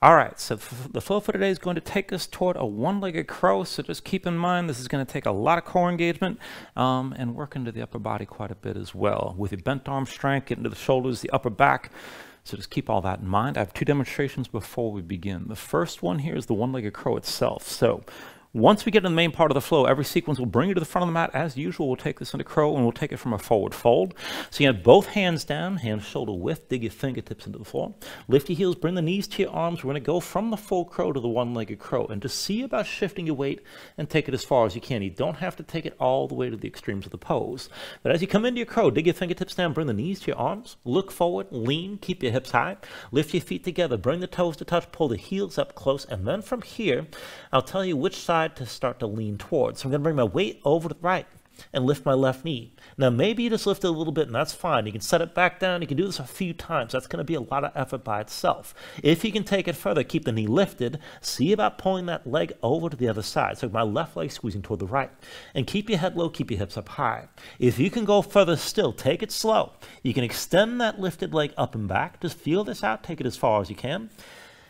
All right, so the flow for today is going to take us toward a one-legged crow. So just keep in mind this is going to take a lot of core engagement um, and work into the upper body quite a bit as well. With your bent arm strength, get into the shoulders, the upper back. So just keep all that in mind. I have two demonstrations before we begin. The first one here is the one-legged crow itself. So once we get to the main part of the flow, every sequence will bring you to the front of the mat. As usual, we'll take this into crow and we'll take it from a forward fold. So you have both hands down, hands shoulder width, dig your fingertips into the floor. Lift your heels, bring the knees to your arms. We're going to go from the full crow to the one-legged crow. And just see about shifting your weight and take it as far as you can. You don't have to take it all the way to the extremes of the pose. But as you come into your crow, dig your fingertips down, bring the knees to your arms. Look forward, lean, keep your hips high. Lift your feet together, bring the toes to touch, pull the heels up close. And then from here, I'll tell you which side side to start to lean towards. So I'm going to bring my weight over to the right and lift my left knee. Now, maybe you just lift it a little bit, and that's fine. You can set it back down. You can do this a few times. That's going to be a lot of effort by itself. If you can take it further, keep the knee lifted. See about pulling that leg over to the other side. So my left leg squeezing toward the right. And keep your head low, keep your hips up high. If you can go further still, take it slow. You can extend that lifted leg up and back. Just feel this out. Take it as far as you can.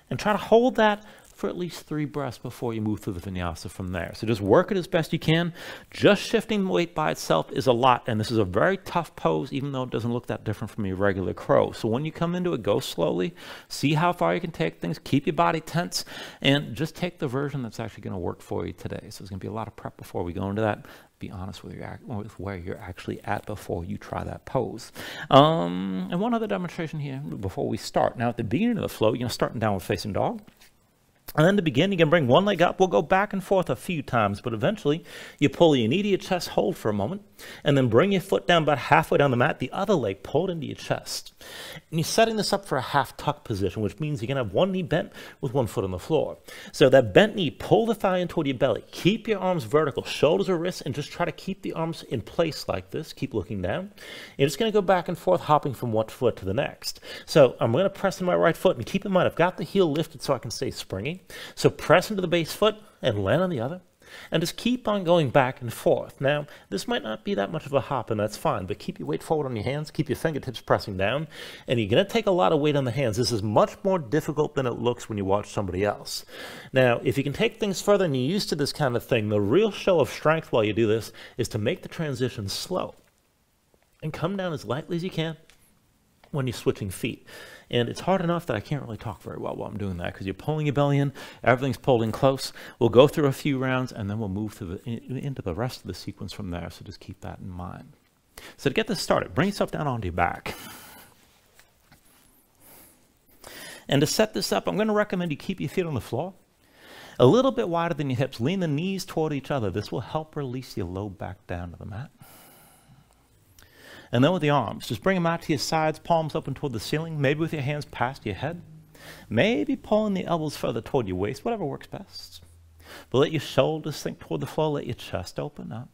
And try to hold that for at least three breaths before you move through the vinyasa from there. So just work it as best you can. Just shifting weight by itself is a lot, and this is a very tough pose, even though it doesn't look that different from your regular crow. So when you come into it, go slowly, see how far you can take things, keep your body tense, and just take the version that's actually going to work for you today. So there's going to be a lot of prep before we go into that be honest with, your, with where you're actually at before you try that pose. Um, and one other demonstration here before we start. Now, at the beginning of the flow, you're starting downward facing dog. And then to begin, you can bring one leg up. We'll go back and forth a few times, but eventually you pull your knee to your chest, hold for a moment, and then bring your foot down about halfway down the mat, the other leg pulled into your chest. And you're setting this up for a half tuck position, which means you're going to have one knee bent with one foot on the floor. So that bent knee, pull the thigh in toward your belly. Keep your arms vertical, shoulders or wrists, and just try to keep the arms in place like this. Keep looking down. You're just going to go back and forth, hopping from one foot to the next. So I'm going to press in my right foot, and keep in mind, I've got the heel lifted so I can stay springy. So press into the base foot and land on the other. And just keep on going back and forth. Now, this might not be that much of a hop, and that's fine, but keep your weight forward on your hands, keep your fingertips pressing down, and you're going to take a lot of weight on the hands. This is much more difficult than it looks when you watch somebody else. Now, if you can take things further and you're used to this kind of thing, the real show of strength while you do this is to make the transition slow and come down as lightly as you can when you're switching feet. And it's hard enough that I can't really talk very well while I'm doing that because you're pulling your belly in, everything's pulled in close. We'll go through a few rounds and then we'll move through the, in, into the rest of the sequence from there. So just keep that in mind. So to get this started, bring yourself down onto your back. And to set this up, I'm going to recommend you keep your feet on the floor. A little bit wider than your hips. Lean the knees toward each other. This will help release your low back down to the mat. And then with the arms, just bring them out to your sides, palms up and toward the ceiling, maybe with your hands past your head. Maybe pulling the elbows further toward your waist, whatever works best. But let your shoulders sink toward the floor, let your chest open up.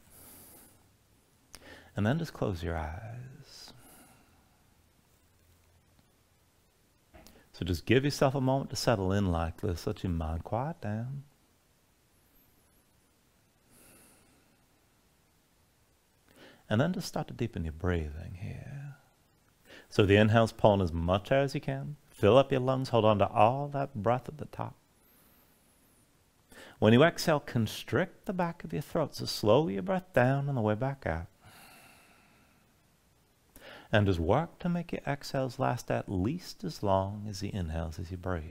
And then just close your eyes. So just give yourself a moment to settle in like this. Let your mind quiet down. And then just start to deepen your breathing here. So the inhale's pulling as much air as you can. Fill up your lungs, hold on to all that breath at the top. When you exhale, constrict the back of your throat. So slow your breath down on the way back out. And just work to make your exhales last at least as long as the inhales as you breathe.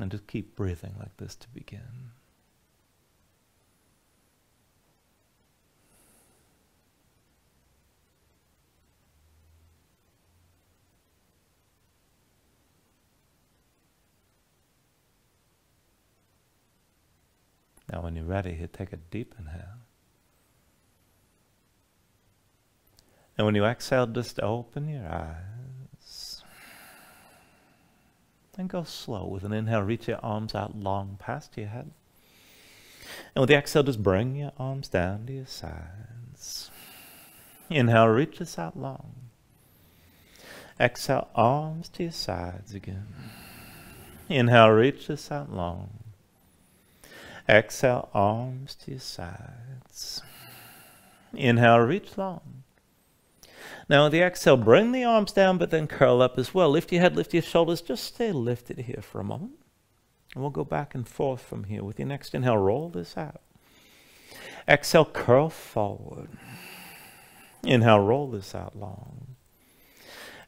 And just keep breathing like this to begin. Now, when you're ready, you take a deep inhale. And when you exhale, just open your eyes. And go slow. With an inhale, reach your arms out long past your head. And with the exhale, just bring your arms down to your sides. Inhale, reach this out long. Exhale, arms to your sides again. Inhale, reach this out long. Exhale, arms to your sides. Inhale, reach long. Now, the exhale, bring the arms down, but then curl up as well. Lift your head, lift your shoulders. Just stay lifted here for a moment. And we'll go back and forth from here. With your next inhale, roll this out. Exhale, curl forward. Inhale, roll this out long.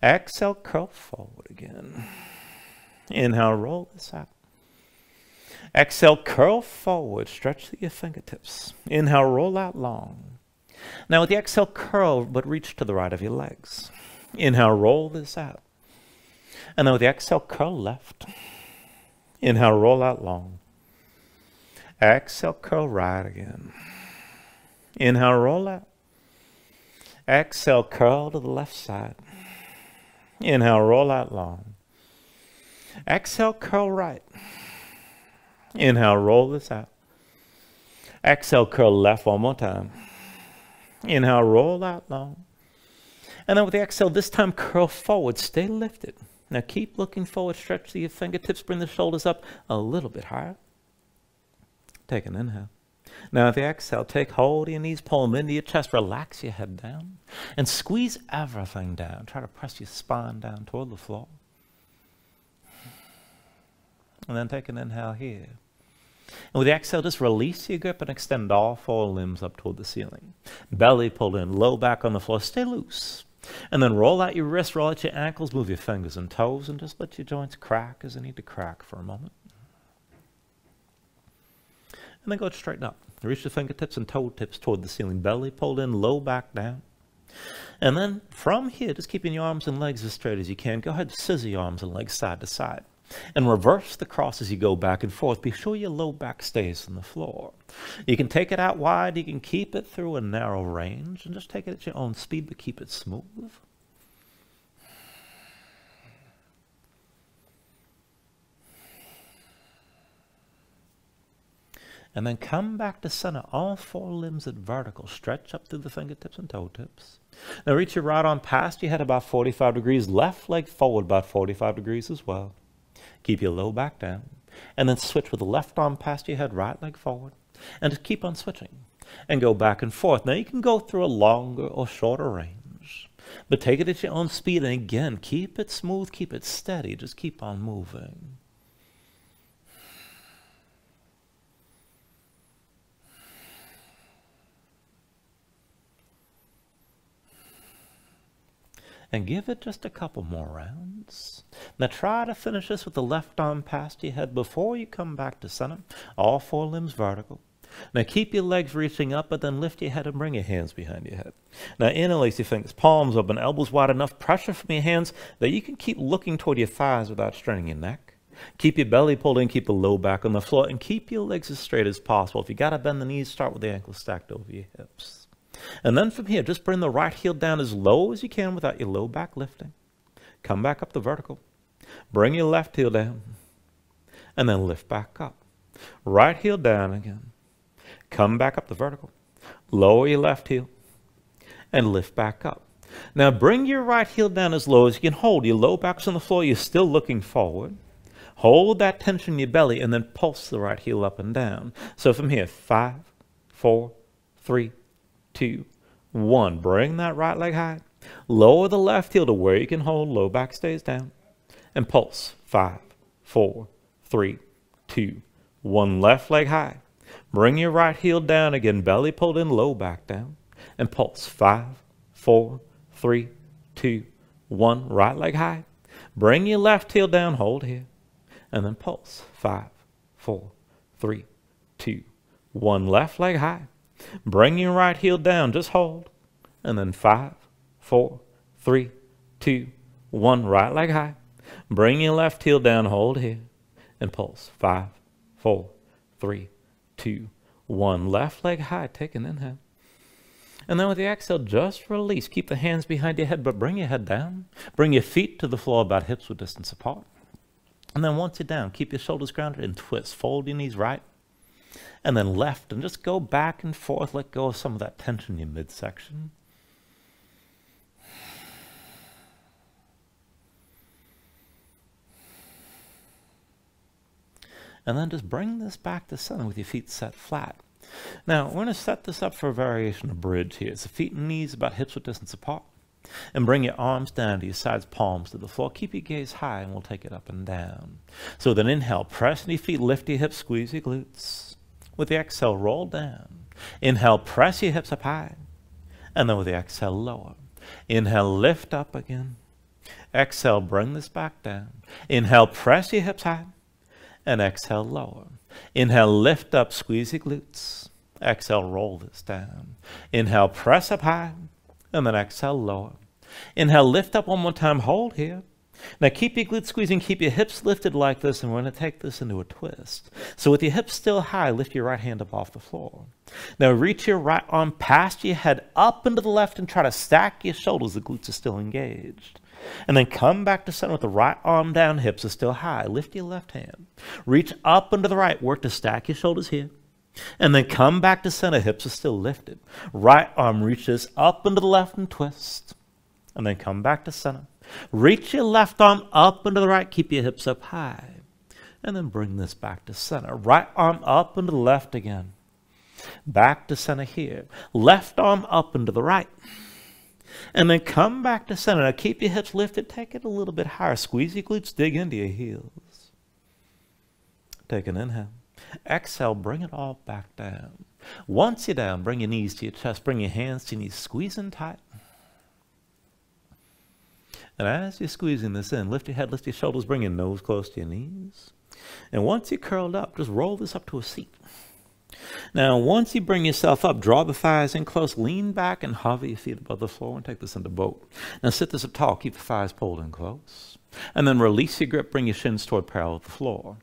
Exhale, curl forward again. Inhale, roll this out. Exhale, curl forward, stretch your fingertips. Inhale, roll out long. Now with the exhale, curl, but reach to the right of your legs. Inhale, roll this out. And then with the exhale, curl left. Inhale, roll out long. Exhale, curl right again. Inhale, roll out. Exhale, curl to the left side. Inhale, roll out long. Exhale, curl right. Inhale, roll this out. Exhale, curl left one more time. Inhale, roll out long. And then with the exhale, this time curl forward. Stay lifted. Now keep looking forward. Stretch the fingertips. Bring the shoulders up a little bit higher. Take an inhale. Now, with the exhale, take hold of your knees, pull them into your chest, relax your head down, and squeeze everything down. Try to press your spine down toward the floor. And then take an inhale here. And with the exhale, just release your grip and extend all four limbs up toward the ceiling. Belly pulled in, low back on the floor, stay loose. And then roll out your wrists, roll out your ankles, move your fingers and toes, and just let your joints crack as they need to crack for a moment. And then go straighten up. Reach the fingertips and toe tips toward the ceiling. Belly pulled in, low back down. And then from here, just keeping your arms and legs as straight as you can, go ahead, and scissor your arms and legs side to side. And reverse the cross as you go back and forth. Be sure your low back stays on the floor. You can take it out wide, you can keep it through a narrow range, and just take it at your own speed, but keep it smooth. And then come back to center, all four limbs at vertical. Stretch up through the fingertips and toe tips. Now reach your right arm past your head about 45 degrees, left leg forward about 45 degrees as well. Keep your low back down. And then switch with the left arm past your head, right leg forward. And just keep on switching. And go back and forth. Now you can go through a longer or shorter range. But take it at your own speed. And again, keep it smooth, keep it steady. Just keep on moving. And give it just a couple more rounds. Now try to finish this with the left arm past your head before you come back to center. All four limbs vertical. Now keep your legs reaching up, but then lift your head and bring your hands behind your head. Now interlace your fingers, palms open, elbows wide enough, pressure from your hands that you can keep looking toward your thighs without straining your neck. Keep your belly pulled in, keep the low back on the floor, and keep your legs as straight as possible. If you got to bend the knees, start with the ankles stacked over your hips. And then from here, just bring the right heel down as low as you can without your low back lifting. Come back up the vertical. Bring your left heel down. And then lift back up. Right heel down again. Come back up the vertical. Lower your left heel. And lift back up. Now bring your right heel down as low as you can hold. Your low back's on the floor. You're still looking forward. Hold that tension in your belly and then pulse the right heel up and down. So from here, five, four, three, two, one. Bring that right leg high. Lower the left heel to where you can hold. Low back stays down. And pulse. Five, four, three, two, one. Left leg high. Bring your right heel down again. Belly pulled in. Low back down. And pulse. Five, four, three, two, one. Right leg high. Bring your left heel down. Hold here. And then pulse. Five, four, three, two, one. Left leg high. Bring your right heel down. Just hold. And then five, four, three, two, one. Right leg high. Bring your left heel down. Hold here. And pulse. Five, four, three, two, one. Left leg high. Take an inhale. And then with the exhale, just release. Keep the hands behind your head, but bring your head down. Bring your feet to the floor about hips width distance apart. And then once you're down, keep your shoulders grounded and twist. Fold your knees right and then left, and just go back and forth, let go of some of that tension in your midsection. And then just bring this back to center with your feet set flat. Now, we're going to set this up for a variation of bridge here. So feet and knees about hips width distance apart. And bring your arms down to your sides, palms to the floor. Keep your gaze high, and we'll take it up and down. So then inhale, press your feet, lift your hips, squeeze your glutes. With the exhale, roll down. Inhale, press your hips up high. And then with the exhale, lower. Inhale, lift up again. Exhale, bring this back down. Inhale, press your hips high. And exhale, lower. Inhale, lift up, squeeze your glutes. Exhale, roll this down. Inhale, press up high. And then exhale, lower. Inhale, lift up one more time, hold here. Now keep your glutes squeezing, keep your hips lifted like this, and we're going to take this into a twist. So with your hips still high, lift your right hand up off the floor. Now reach your right arm past your head up into the left and try to stack your shoulders. The glutes are still engaged. And then come back to center with the right arm down, hips are still high. Lift your left hand. Reach up into the right. Work to stack your shoulders here. And then come back to center, hips are still lifted. Right arm reaches up into the left and twist. And then come back to center. Reach your left arm up into the right. Keep your hips up high. And then bring this back to center. Right arm up into the left again. Back to center here. Left arm up into the right. And then come back to center. Now keep your hips lifted. Take it a little bit higher. Squeeze your glutes. Dig into your heels. Take an inhale. Exhale. Bring it all back down. Once you're down, bring your knees to your chest. Bring your hands to your knees. Squeeze in tight. And as you're squeezing this in, lift your head, lift your shoulders, bring your nose close to your knees. And once you're curled up, just roll this up to a seat. Now, once you bring yourself up, draw the thighs in close, lean back and hover your feet above the floor and take this into the boat. Now sit this up tall, keep the thighs pulled in close. And then release your grip, bring your shins toward parallel with the floor.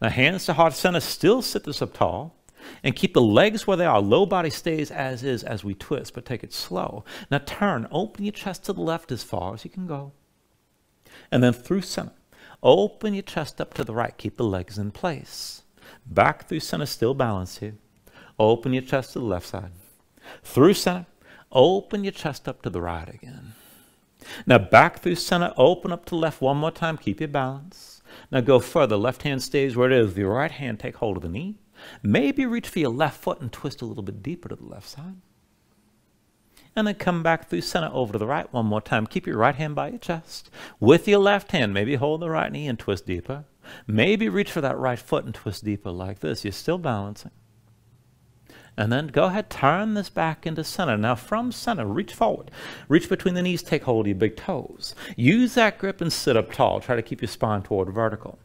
Now hands to heart center, still sit this up tall. And keep the legs where they are. Low body stays as is as we twist, but take it slow. Now turn, open your chest to the left as far as you can go and then through center. Open your chest up to the right. Keep the legs in place. Back through center, still balance here. Open your chest to the left side. Through center, open your chest up to the right again. Now back through center, open up to left one more time. Keep your balance. Now go further. Left hand stays where it is. The right hand take hold of the knee. Maybe reach for your left foot and twist a little bit deeper to the left side and then come back through center over to the right one more time. Keep your right hand by your chest. With your left hand, maybe hold the right knee and twist deeper. Maybe reach for that right foot and twist deeper like this. You're still balancing. And then go ahead, turn this back into center. Now from center, reach forward. Reach between the knees, take hold of your big toes. Use that grip and sit up tall. Try to keep your spine toward vertical.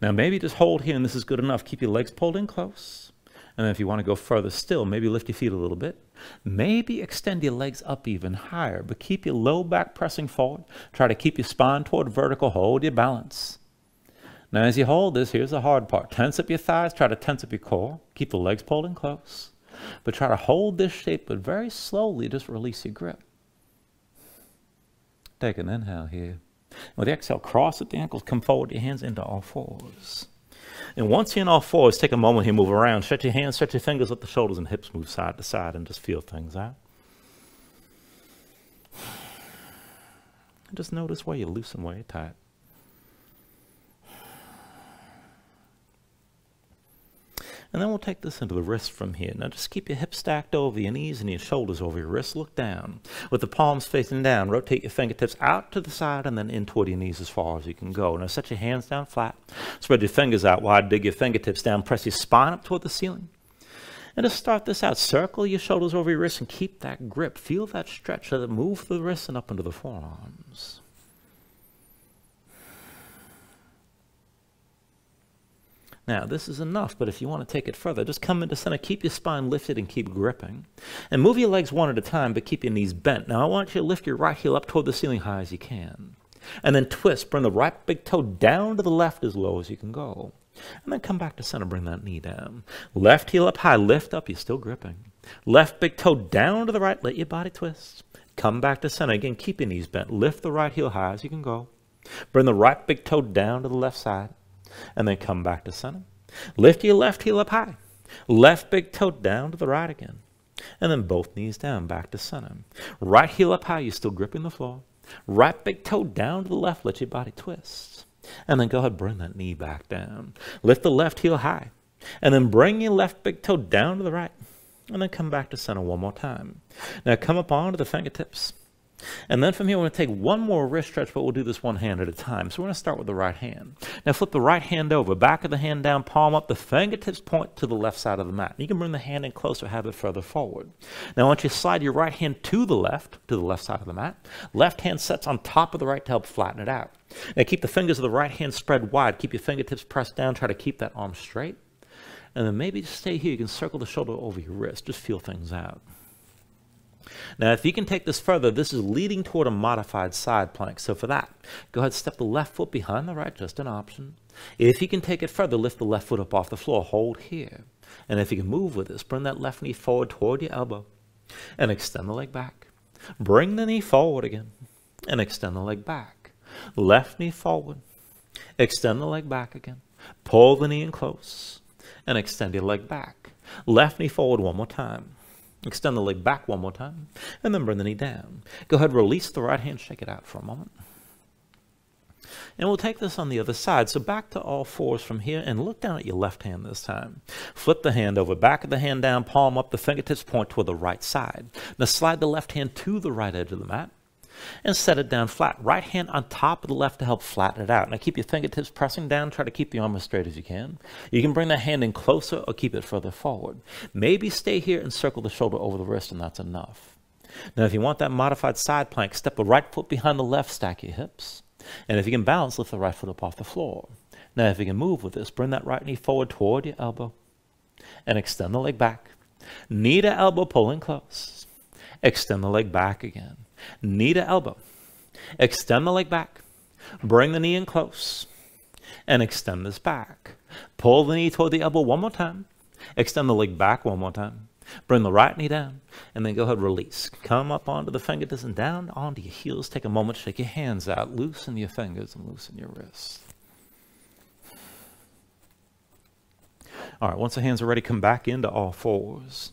Now maybe just hold here and this is good enough. Keep your legs pulled in close. And then if you want to go further still, maybe lift your feet a little bit. Maybe extend your legs up even higher, but keep your low back pressing forward. Try to keep your spine toward vertical. Hold your balance. Now, as you hold this, here's the hard part. Tense up your thighs. Try to tense up your core. Keep the legs pulled in close. But try to hold this shape, but very slowly just release your grip. Take an inhale here. With the exhale, cross at the ankles, come forward, your hands into all fours. And once you're in all fours, take a moment here, move around. Stretch your hands, stretch your fingers, let the shoulders and hips move side to side and just feel things out. And just notice where you loosen, where you tight. And then we'll take this into the wrist from here. Now just keep your hips stacked over your knees and your shoulders over your wrists. Look down. With the palms facing down, rotate your fingertips out to the side and then in toward your knees as far as you can go. Now set your hands down flat. Spread your fingers out wide. Dig your fingertips down. Press your spine up toward the ceiling. And to start this out, circle your shoulders over your wrists and keep that grip. Feel that stretch. Let it move the wrists and up into the forearms. Now, this is enough, but if you want to take it further, just come into center, keep your spine lifted and keep gripping. And move your legs one at a time, but keep your knees bent. Now, I want you to lift your right heel up toward the ceiling high as you can. And then twist, bring the right big toe down to the left as low as you can go. And then come back to center, bring that knee down. Left heel up high, lift up, you're still gripping. Left big toe down to the right, let your body twist. Come back to center again, keep your knees bent. Lift the right heel high as you can go. Bring the right big toe down to the left side and then come back to center. Lift your left heel up high. Left big toe down to the right again. And then both knees down, back to center. Right heel up high, you're still gripping the floor. Right big toe down to the left, let your body twist. And then go ahead, bring that knee back down. Lift the left heel high. And then bring your left big toe down to the right. And then come back to center one more time. Now come up onto the fingertips. And then from here, we're going to take one more wrist stretch, but we'll do this one hand at a time. So we're going to start with the right hand. Now flip the right hand over, back of the hand down, palm up, the fingertips point to the left side of the mat. You can bring the hand in closer, have it further forward. Now once you slide your right hand to the left, to the left side of the mat, left hand sets on top of the right to help flatten it out. Now keep the fingers of the right hand spread wide. Keep your fingertips pressed down. Try to keep that arm straight. And then maybe just stay here. You can circle the shoulder over your wrist. Just feel things out. Now, if you can take this further, this is leading toward a modified side plank. So for that, go ahead, step the left foot behind the right, just an option. If you can take it further, lift the left foot up off the floor, hold here. And if you can move with this, bring that left knee forward toward your elbow and extend the leg back. Bring the knee forward again and extend the leg back. Left knee forward, extend the leg back again. Pull the knee in close and extend your leg back. Left knee forward one more time. Extend the leg back one more time, and then bring the knee down. Go ahead, release the right hand, shake it out for a moment. And we'll take this on the other side. So back to all fours from here and look down at your left hand this time. Flip the hand over, back of the hand down, palm up, the fingertips point toward the right side. Now slide the left hand to the right edge of the mat and set it down flat. Right hand on top of the left to help flatten it out. Now keep your fingertips pressing down. Try to keep the arm as straight as you can. You can bring the hand in closer or keep it further forward. Maybe stay here and circle the shoulder over the wrist and that's enough. Now if you want that modified side plank, step the right foot behind the left, stack your hips. And if you can balance, lift the right foot up off the floor. Now if you can move with this, bring that right knee forward toward your elbow and extend the leg back. Knee to elbow pulling close. Extend the leg back again. Knee to elbow. Extend the leg back. Bring the knee in close. And extend this back. Pull the knee toward the elbow one more time. Extend the leg back one more time. Bring the right knee down. And then go ahead, release. Come up onto the fingertips and down onto your heels. Take a moment, shake your hands out. Loosen your fingers and loosen your wrists. All right, once the hands are ready, come back into all fours.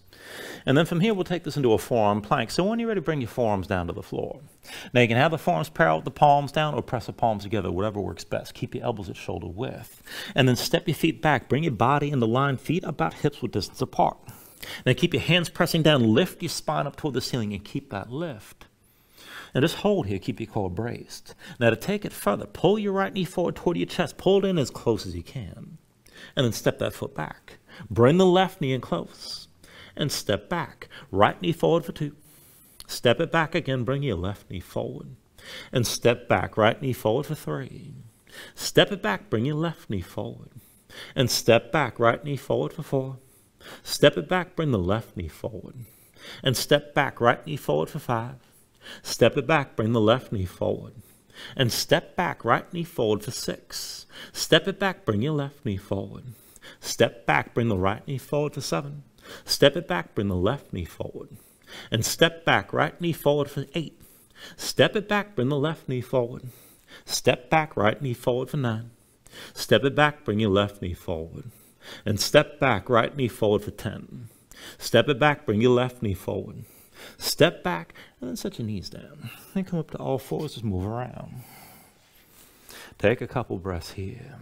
And then from here, we'll take this into a forearm plank. So when you're ready, bring your forearms down to the floor. Now you can have the forearms parallel with the palms down or press the palms together, whatever works best. Keep your elbows at shoulder width. And then step your feet back. Bring your body in the line, feet about hips with distance apart. Now keep your hands pressing down. Lift your spine up toward the ceiling and keep that lift. Now just hold here, keep your core braced. Now to take it further, pull your right knee forward toward your chest. Pull it in as close as you can. And then step that foot back. Bring the left knee in close and step back. Right knee forward for two. Step it back again, bring your left knee forward. And step back, right knee forward for three. Step it back, bring your left knee forward. And step back, right knee forward for four. Step it back, bring the left knee forward. And step back, right knee forward for five. Step it back, bring the left knee forward. And step back, right knee forward for six. Step it back, bring your left knee forward. Step back, bring the right knee forward for seven. Step it back, bring the left knee forward. And step back, right knee forward for eight. Step it back, bring the left knee forward. Step back, right knee forward for nine. Step it back, bring your left knee forward. And step back, right knee forward for 10. Step it back, bring your left knee forward. Step back, and then set your knees down. Then come up to all fours, just move around. Take a couple breaths here.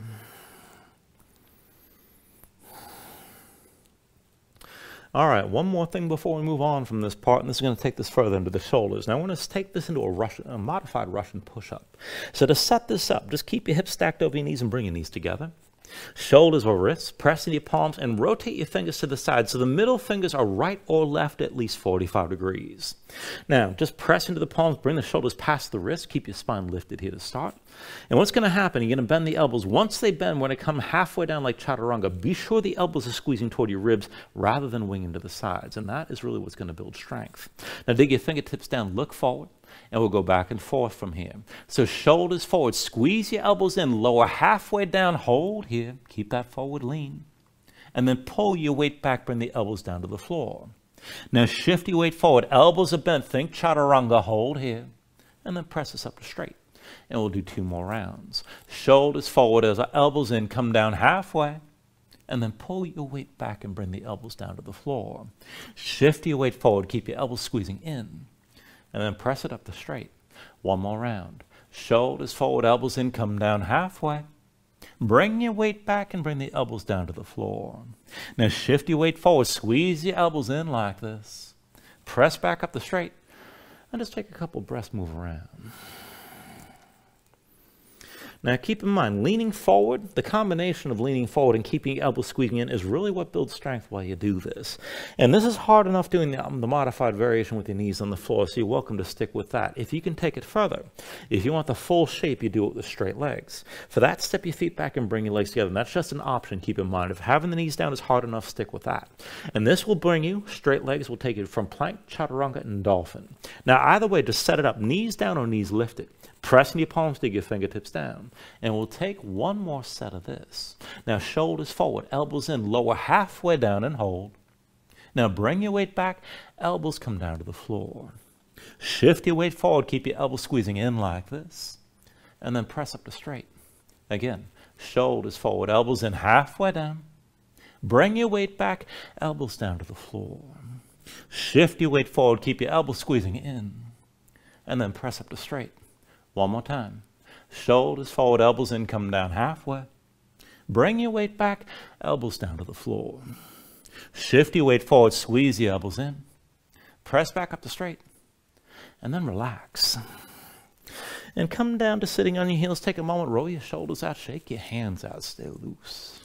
All right, one more thing before we move on from this part, and this is going to take this further into the shoulders. Now I want to take this into a, Russian, a modified Russian push-up. So to set this up, just keep your hips stacked over your knees and bring your knees together. Shoulders or wrists, press into your palms and rotate your fingers to the side so the middle fingers are right or left at least 45 degrees. Now, just press into the palms, bring the shoulders past the wrist, keep your spine lifted here to start. And what's going to happen, you're going to bend the elbows. Once they bend, when they come halfway down like chaturanga, be sure the elbows are squeezing toward your ribs rather than winging to the sides. And that is really what's going to build strength. Now, dig your fingertips down, look forward and we'll go back and forth from here. So shoulders forward, squeeze your elbows in, lower halfway down, hold here, keep that forward lean, and then pull your weight back, bring the elbows down to the floor. Now shift your weight forward, elbows are bent, think chaturanga, hold here, and then press this up to straight. And we'll do two more rounds. Shoulders forward as our elbows in, come down halfway, and then pull your weight back and bring the elbows down to the floor. Shift your weight forward, keep your elbows squeezing in and then press it up the straight. One more round. Shoulders forward, elbows in, come down halfway. Bring your weight back and bring the elbows down to the floor. Now shift your weight forward, squeeze your elbows in like this. Press back up the straight. And just take a couple breaths, move around. Now keep in mind, leaning forward, the combination of leaning forward and keeping your elbows squeezing in is really what builds strength while you do this. And this is hard enough doing the, um, the, modified variation with your knees on the floor, so you're welcome to stick with that. If you can take it further, if you want the full shape, you do it with straight legs. For that, step your feet back and bring your legs together. And that's just an option, keep in mind. If having the knees down is hard enough, stick with that. And this will bring you, straight legs will take you from plank, chaturanga, and dolphin. Now either way, just set it up, knees down or knees lifted. Pressing your palms to your fingertips down. And we'll take one more set of this. Now, shoulders forward, elbows in, lower halfway down and hold. Now, bring your weight back, elbows come down to the floor. Shift your weight forward, keep your elbows squeezing in like this. And then press up to straight. Again, shoulders forward, elbows in, halfway down. Bring your weight back, elbows down to the floor. Shift your weight forward, keep your elbows squeezing in. And then press up to straight. One more time. Shoulders forward, elbows in, come down halfway. Bring your weight back, elbows down to the floor. Shift your weight forward, squeeze your elbows in. Press back up to straight. And then relax. And come down to sitting on your heels. Take a moment, roll your shoulders out, shake your hands out, stay loose.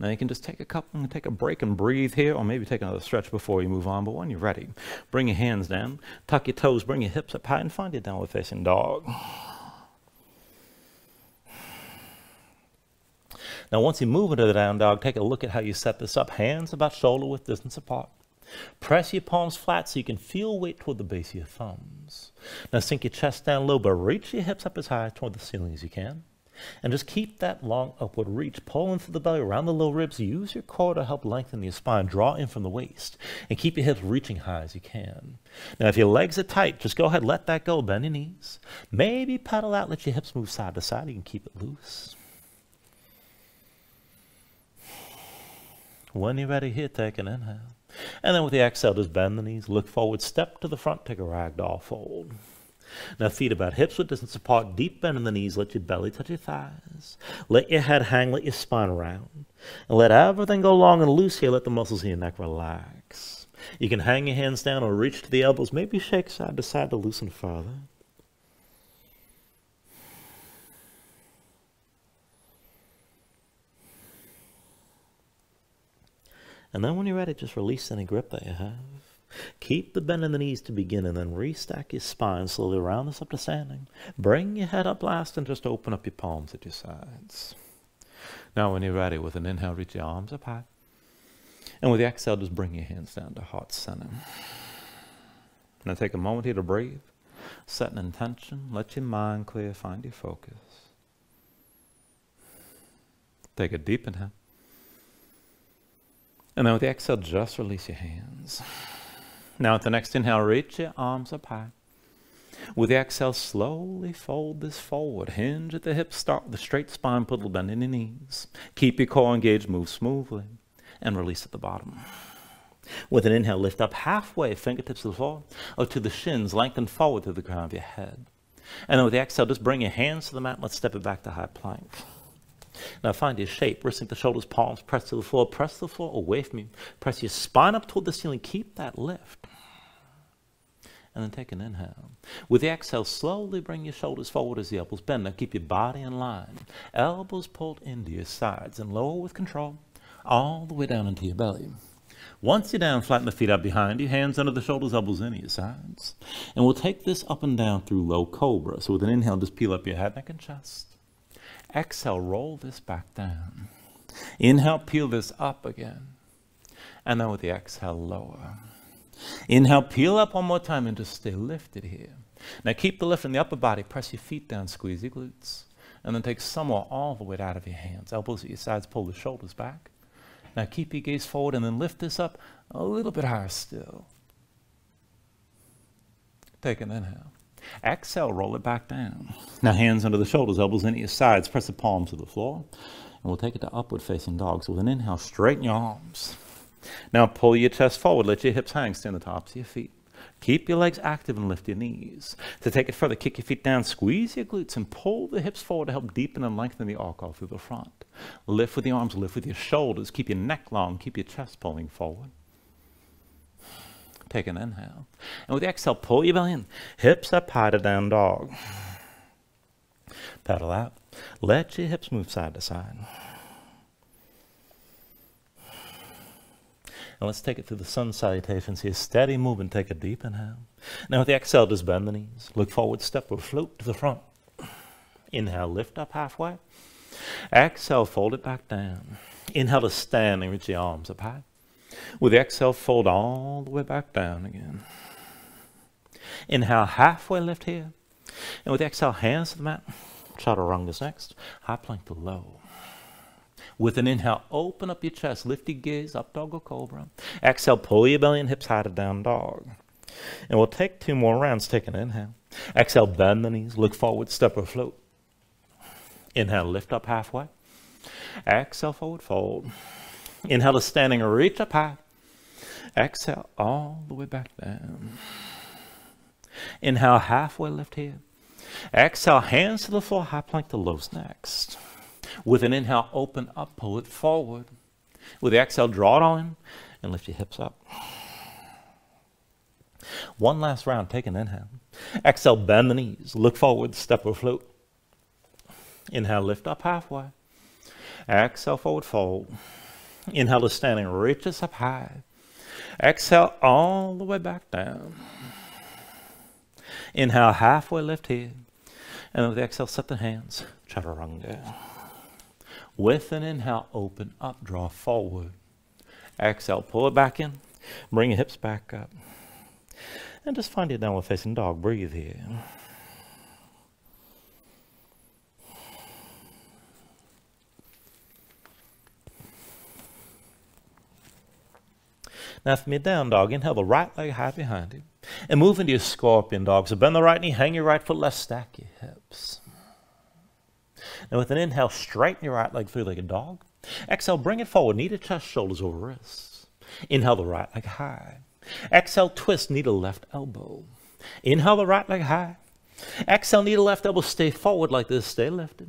Now you can just take a couple, take a break and breathe here, or maybe take another stretch before you move on. But when you're ready, bring your hands down, tuck your toes, bring your hips up high, and find your downward facing dog. Now, once you move into the down dog, take a look at how you set this up. Hands about shoulder width distance apart. Press your palms flat so you can feel weight toward the base of your thumbs. Now sink your chest down low, but reach your hips up as high toward the ceiling as you can. And just keep that long upward reach. Pull in through the belly, around the low ribs. Use your core to help lengthen your spine. Draw in from the waist. And keep your hips reaching high as you can. Now, if your legs are tight, just go ahead, let that go. Bend your knees. Maybe pedal out, let your hips move side to side. You can keep it loose. When you're ready here, take an inhale. And then with the exhale, just bend the knees, look forward, step to the front, take a ragdoll fold. Now feet about hips width distance apart, deep bend in the knees, let your belly touch your thighs. Let your head hang, let your spine round. And let everything go long and loose here, let the muscles in your neck relax. You can hang your hands down or reach to the elbows, maybe shake side to side to loosen further. And then when you're ready, just release any grip that you have. Keep the bend in the knees to begin and then restack your spine slowly around this up to standing. Bring your head up last and just open up your palms at your sides. Now when you're ready, with an inhale, reach your arms up high. And with the exhale, just bring your hands down to heart center. Now take a moment here to breathe. Set an intention. Let your mind clear. Find your focus. Take a deep inhale. And then with the exhale, just release your hands. Now at the next inhale, reach your arms up high. With the exhale, slowly fold this forward. Hinge at the hips, start with a straight spine, put a little bend in your knees. Keep your core engaged, move smoothly, and release at the bottom. With an inhale, lift up halfway, fingertips to the floor, or to the shins, lengthen forward to the crown of your head. And then with the exhale, just bring your hands to the mat. Let's step it back to high plank. Now find your shape. Wristing the shoulders, palms, press to the floor. Press the floor away from you. Press your spine up toward the ceiling. Keep that lift and then take an inhale. With the exhale, slowly bring your shoulders forward as the elbows bend. Now keep your body in line. Elbows pulled into your sides and lower with control all the way down into your belly. Once you're down, flatten the feet out behind you, hands under the shoulders, elbows into your sides. And we'll take this up and down through low cobra. So with an inhale, just peel up your head, neck, and chest. Exhale, roll this back down. Inhale, peel this up again. And then with the exhale, lower. Inhale, peel up one more time and just stay lifted here. Now keep the lift in the upper body. Press your feet down, squeeze your glutes. And then take some or all the weight out of your hands. Elbows at your sides, pull the shoulders back. Now keep your gaze forward and then lift this up a little bit higher still. Take an inhale. Exhale, roll it back down. Now hands under the shoulders, elbows into your sides. Press the palms to the floor. And we'll take it to upward facing dogs. With an inhale, straighten your arms. Now pull your chest forward, let your hips hang, stand on the tops of your feet. Keep your legs active and lift your knees. To take it further, kick your feet down, squeeze your glutes, and pull the hips forward to help deepen and lengthen the arc all through the front. Lift with the arms, lift with your shoulders. Keep your neck long, keep your chest pulling forward. Take an inhale. And with the exhale, pull your belly in. Hips up high to down dog. Pedal out. Let your hips move side to side. And let's take it through the sun salutations here. Steady movement. Take a deep inhale. Now with the exhale, just bend the knees. Look forward, step or float to the front. Inhale, lift up halfway. Exhale, fold it back down. Inhale to stand and reach the arms up high. With the exhale, fold all the way back down again. Inhale, halfway lift here. And with the exhale, hands to the mat. Chaturanga's next. High plank to low. With an inhale, open up your chest, lift your gaze, up dog or cobra. Exhale, pull your belly and hips high to down dog. And we'll take two more rounds. Take an inhale. Exhale, bend the knees, look forward, step or float. Inhale, lift up halfway. Exhale, forward fold. Inhale to standing, reach up high. Exhale, all the way back down. Inhale, halfway lift here. Exhale, hands to the floor, high plank to lows next. With an inhale, open up, pull it forward. With the exhale, draw it on and lift your hips up. One last round, take an inhale. Exhale, bend the knees, look forward, step or float. Inhale, lift up halfway. Exhale, forward fold. Inhale to standing, reaches up high. Exhale all the way back down. Inhale, halfway lift here. And with the exhale, set the hands, chaturanga. With an inhale, open up, draw forward. Exhale, pull it back in. Bring your hips back up. And just find your downward facing dog. Breathe here. Now from your down dog, inhale the right leg high behind you. And move into your scorpion dog. So bend the right knee, hang your right foot left, stack your hips. Now with an inhale, straighten your right leg through like a dog. Exhale, bring it forward, knee to chest, shoulders over wrists. Inhale the right leg high. Exhale, twist, knee to left elbow. Inhale the right leg high. Exhale, knee to left elbow, stay forward like this, stay lifted.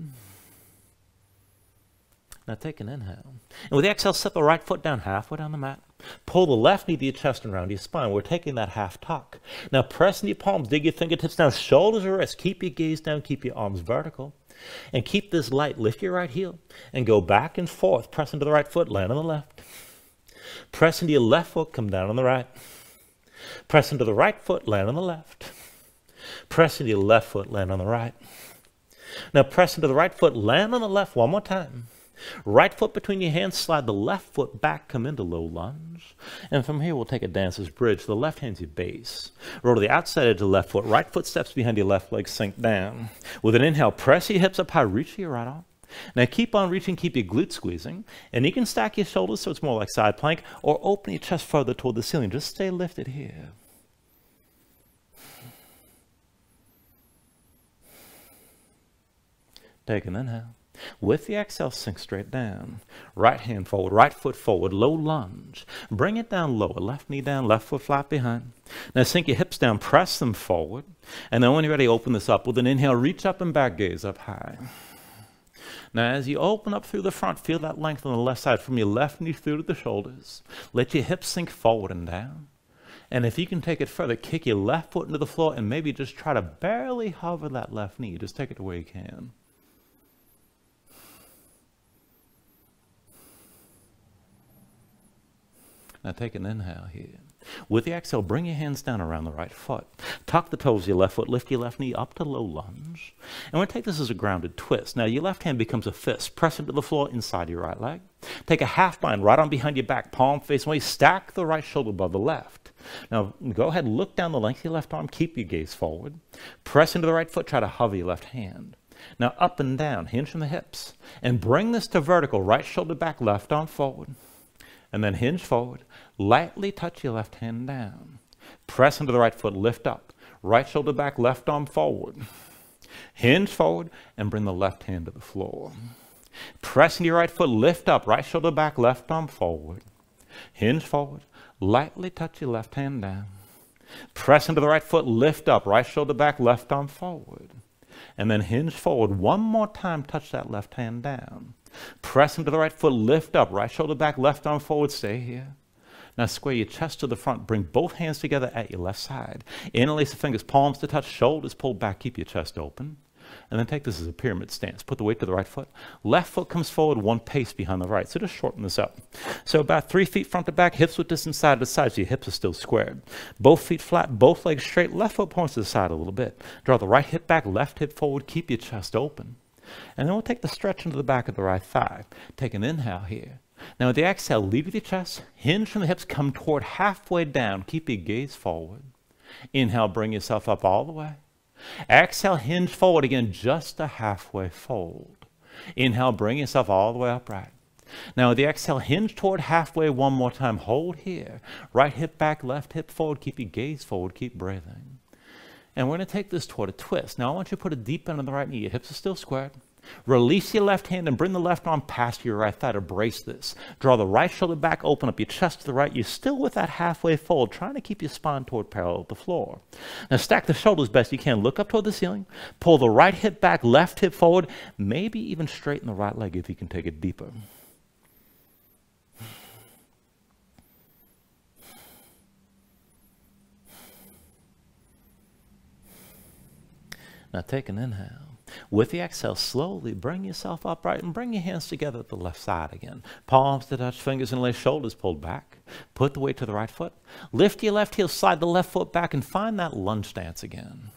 Now take an inhale. And with the exhale, set the right foot down halfway down the mat. Pull the left knee to your chest and around your spine. We're taking that half tuck. Now press in your palms, dig your fingertips down, shoulders or wrists. Keep your gaze down, keep your arms vertical. And keep this light. Lift your right heel and go back and forth. Press into the right foot, land on the left. Press into your left foot, come down on the right. Press into the right foot, land on the left. Press into your left foot, land on the right. Now press into the right foot, land on the left one more time. Right foot between your hands, slide the left foot back, come into low lunge. And from here, we'll take a dancer's bridge. The left hand's your base. Roll to the outside edge of the left foot. Right foot steps behind your left leg, sink down. With an inhale, press your hips up high, reach your right arm. Now keep on reaching, keep your glutes squeezing. And you can stack your shoulders so it's more like side plank, or open your chest further toward the ceiling. Just stay lifted here. Take an inhale. With the exhale, sink straight down. Right hand forward, right foot forward, low lunge. Bring it down lower, left knee down, left foot flat behind. Now sink your hips down, press them forward. And then when you're ready, open this up with an inhale, reach up and back gaze up high. Now, as you open up through the front, feel that length on the left side from your left knee through to the shoulders. Let your hips sink forward and down. And if you can take it further, kick your left foot into the floor and maybe just try to barely hover that left knee. Just take it where you can. Now take an inhale here. With the exhale, bring your hands down around the right foot. Tuck the toes of your left foot, lift your left knee up to low lunge. And we're going to take this as a grounded twist. Now your left hand becomes a fist. Press into the floor inside your right leg. Take a half bind right on behind your back, palm facing away. Stack the right shoulder above the left. Now go ahead, look down the length of your left arm. Keep your gaze forward. Press into the right foot. Try to hover your left hand. Now up and down, hinge from the hips. And bring this to vertical. Right shoulder back, left arm forward. And then hinge forward. Lightly touch your left hand down. Press into the right foot, lift up. Right shoulder back, left arm forward. Hinge forward and bring the left hand to the floor. Press into your right foot, lift up. Right shoulder back, left arm forward. Hinge forward. Lightly touch your left hand down. Press into the right foot, lift up. Right shoulder back, left arm forward. And then hinge forward. One more time, touch that left hand down. Press into the right foot, lift up. Right shoulder back, left arm forward. Stay here. Now square your chest to the front. Bring both hands together at your left side. Interlace the fingers, palms to touch, shoulders pulled back. Keep your chest open. And then take this as a pyramid stance. Put the weight to the right foot. Left foot comes forward one pace behind the right. So just shorten this up. So about three feet front to back, hips width distance side to side, so your hips are still squared. Both feet flat, both legs straight, left foot points to the side a little bit. Draw the right hip back, left hip forward, keep your chest open. And then we'll take the stretch into the back of the right thigh. Take an inhale here. Now with the exhale, with your chest, hinge from the hips, come toward halfway down. Keep your gaze forward. Inhale, bring yourself up all the way. Exhale, hinge forward again, just a halfway fold. Inhale, bring yourself all the way upright. Now with the exhale, hinge toward halfway one more time. Hold here. Right hip back, left hip forward. Keep your gaze forward. Keep breathing. And we're going to take this toward a twist. Now I want you to put a deep bend on the right knee. Your hips are still squared. Release your left hand and bring the left arm past your right thigh to brace this. Draw the right shoulder back, open up your chest to the right. You're still with that halfway fold, trying to keep your spine toward parallel with the floor. Now stack the shoulders best you can. Look up toward the ceiling. Pull the right hip back, left hip forward. Maybe even straighten the right leg if you can take it deeper. Now take an inhale. With the exhale, slowly bring yourself upright and bring your hands together at the left side again. Palms to touch fingers and lay shoulders pulled back. Put the weight to the right foot. Lift your left heel, slide the left foot back, and find that lunge stance again.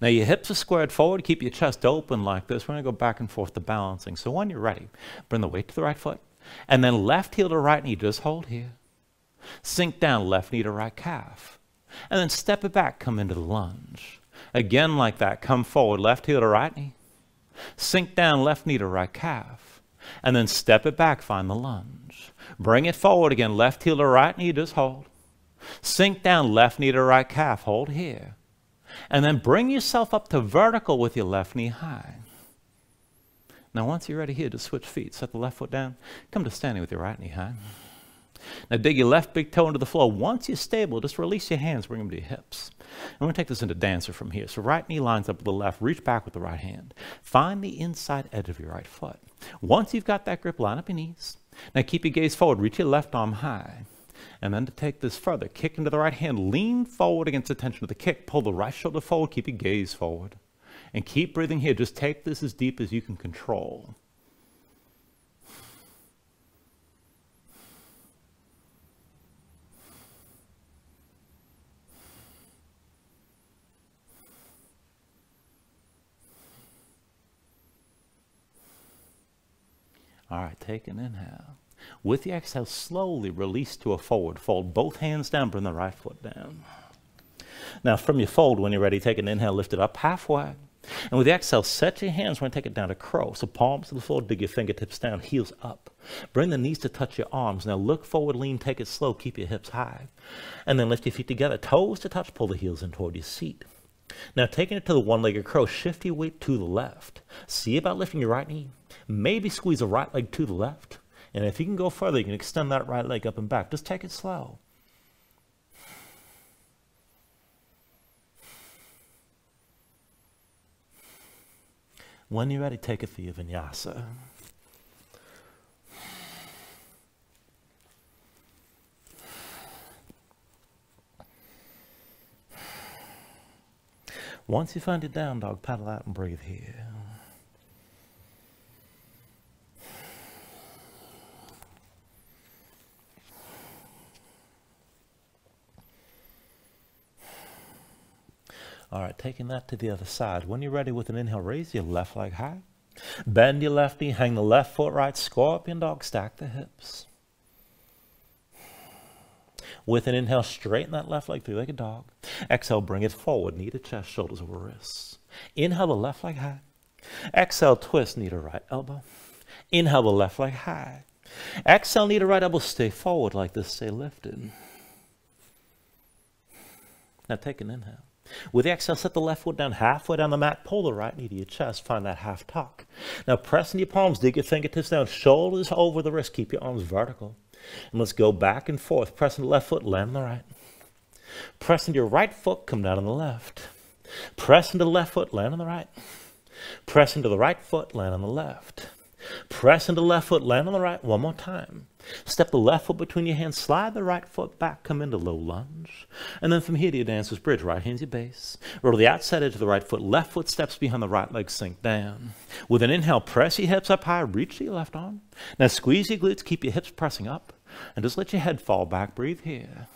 Now your hips are squared forward. Keep your chest open like this. We're to go back and forth to balancing. So when you're ready, bring the weight to the right foot. And then left heel to right knee. Just hold here. Sink down, left knee to right calf. And then step it back, come into the lunge. Again like that, come forward, left heel to right knee. Sink down left knee to right calf. And then step it back, find the lunge. Bring it forward again, left heel to right knee, just hold. Sink down left knee to right calf, hold here. And then bring yourself up to vertical with your left knee high. Now once you're ready here to switch feet, set the left foot down, come to standing with your right knee high. Now dig your left big toe into the floor. Once you're stable, just release your hands, bring them to your hips. I'm going to take this into dancer from here. So right knee lines up with the left, reach back with the right hand. Find the inside edge of your right foot. Once you've got that grip, line up your knees. Now keep your gaze forward, reach your left arm high. And then to take this further, kick into the right hand, lean forward against the tension of the kick, pull the right shoulder forward, keep your gaze forward. And keep breathing here. Just take this as deep as you can control. All right, take an inhale. With the exhale, slowly release to a forward fold. Both hands down, bring the right foot down. Now, from your fold, when you're ready, take an inhale, lift it up halfway. And with the exhale, set your hands, we're going to take it down to crow. So palms to the floor, dig your fingertips down, heels up. Bring the knees to touch your arms. Now look forward, lean, take it slow, keep your hips high. And then lift your feet together, toes to touch, pull the heels in toward your seat. Now taking it to the one-legged crow, shift your weight to the left. See about lifting your right knee. Maybe squeeze the right leg to the left. And if you can go further, you can extend that right leg up and back. Just take it slow. When you're ready, take it for your vinyasa. Once you find your down dog, paddle out and breathe here. All right, taking that to the other side. When you're ready with an inhale, raise your left leg high. Bend your left knee, hang the left foot right, scorpion dog, stack the hips. With an inhale, straighten that left leg, three-legged dog. Exhale, bring it forward, knee to chest, shoulders over wrists. Inhale the left leg high. Exhale, twist knee to right elbow. Inhale the left leg high. Exhale, knee to right elbow, stay forward like this, stay lifted. Now take an inhale. With the exhale, set the left foot down halfway down the mat, pull the right knee to your chest, find that half tuck. Now press in your palms, dig your fingertips down, shoulders over the wrist, keep your arms vertical. And let's go back and forth. Press in the left foot, land on the right. Press into your right foot, come down on the left. Press into the left foot, land on the right. Press into the right foot, land on the left. Press into the left foot, land on the right. One more time. Step the left foot between your hands, slide the right foot back, come into low lunge. And then from here to your dancer's bridge, right hand's to your base. Roll the outside edge of the right foot, left foot steps behind the right leg, sink down. With an inhale, press your hips up high, reach to your left arm. Now squeeze your glutes, keep your hips pressing up, and just let your head fall back. Breathe here.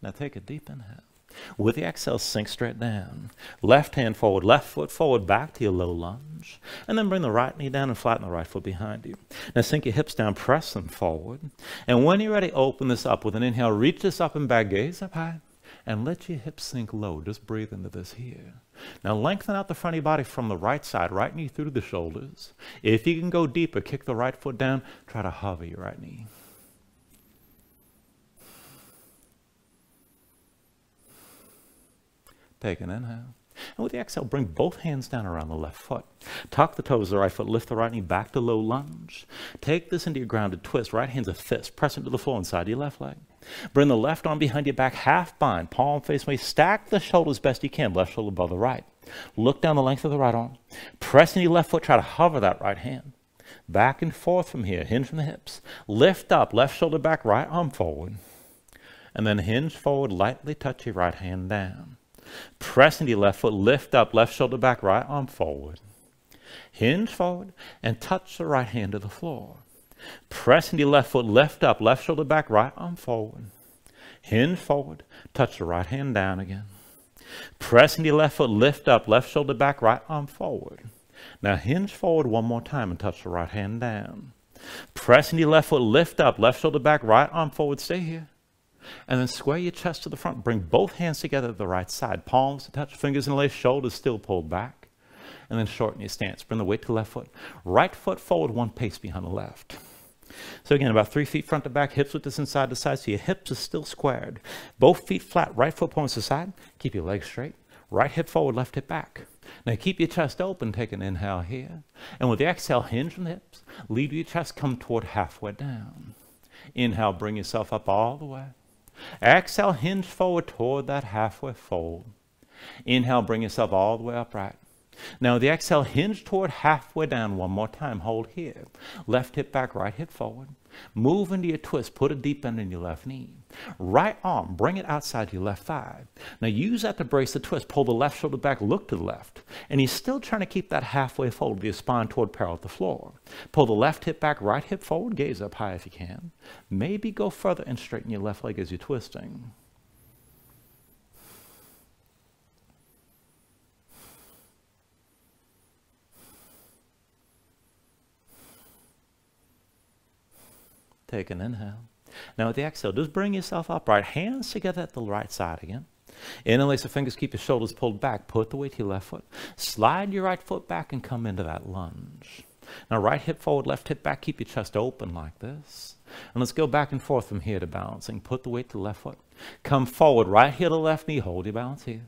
Now take a deep inhale. With the exhale, sink straight down. Left hand forward, left foot forward, back to your low lunge. And then bring the right knee down and flatten the right foot behind you. Now sink your hips down, press them forward. And when you're ready, open this up with an inhale. Reach this up and back, gaze up high. And let your hips sink low. Just breathe into this here. Now lengthen out the front of your body from the right side, right knee through the shoulders. If you can go deeper, kick the right foot down. Try to hover your right knee. Take an inhale. And with the exhale, bring both hands down around the left foot. Tuck the toes of the right foot, lift the right knee back to low lunge. Take this into your grounded twist. Right hand's a fist. Press into the floor inside your left leg. Bring the left arm behind your back, half bind, palm face away. Stack the shoulders best you can, left shoulder above the right. Look down the length of the right arm. Press into your left foot, try to hover that right hand. Back and forth from here, hinge from the hips. Lift up, left shoulder back, right arm forward. And then hinge forward, lightly touch your right hand down. Press into your left foot, lift up, left shoulder back, right arm forward. Hinge forward and touch the right hand to the floor. Press into your left foot, lift up, left shoulder back, right arm forward. Hinge forward, touch the right hand down again. Press into your left foot, lift up, left shoulder back, right arm forward. Now hinge forward one more time and touch the right hand down. Press into your left foot, lift up, left shoulder back, right arm forward. Stay here. And then square your chest to the front. Bring both hands together to the right side. Palms to touch, fingers in lace, shoulders still pulled back. And then shorten your stance. Bring the weight to the left foot. Right foot forward, one pace behind the left. So again, about three feet front to back, hips with this inside to side, so your hips are still squared. Both feet flat, right foot points to side. Keep your legs straight. Right hip forward, left hip back. Now keep your chest open, take an inhale here. And with the exhale, hinge from the hips. Leave your chest come toward halfway down. Inhale, bring yourself up all the way. Exhale, hinge forward toward that halfway fold. Inhale, bring yourself all the way upright. Now, the exhale, hinge toward halfway down one more time. Hold here. Left hip back, right hip forward. Move into your twist. Put a deep bend in your left knee. Right arm, bring it outside your left thigh. Now use that to brace the twist. Pull the left shoulder back, look to the left. And you're still trying to keep that halfway fold of your spine toward parallel with the floor. Pull the left hip back, right hip forward, gaze up high if you can. Maybe go further and straighten your left leg as you're twisting. Take an inhale. Now with the exhale, just bring yourself upright. Hands together at the right side again. Interlace the fingers, keep your shoulders pulled back. Put the weight to your left foot. Slide your right foot back and come into that lunge. Now right hip forward, left hip back. Keep your chest open like this. And let's go back and forth from here to balancing. Put the weight to the left foot. Come forward, right heel to left knee. Hold your balance here.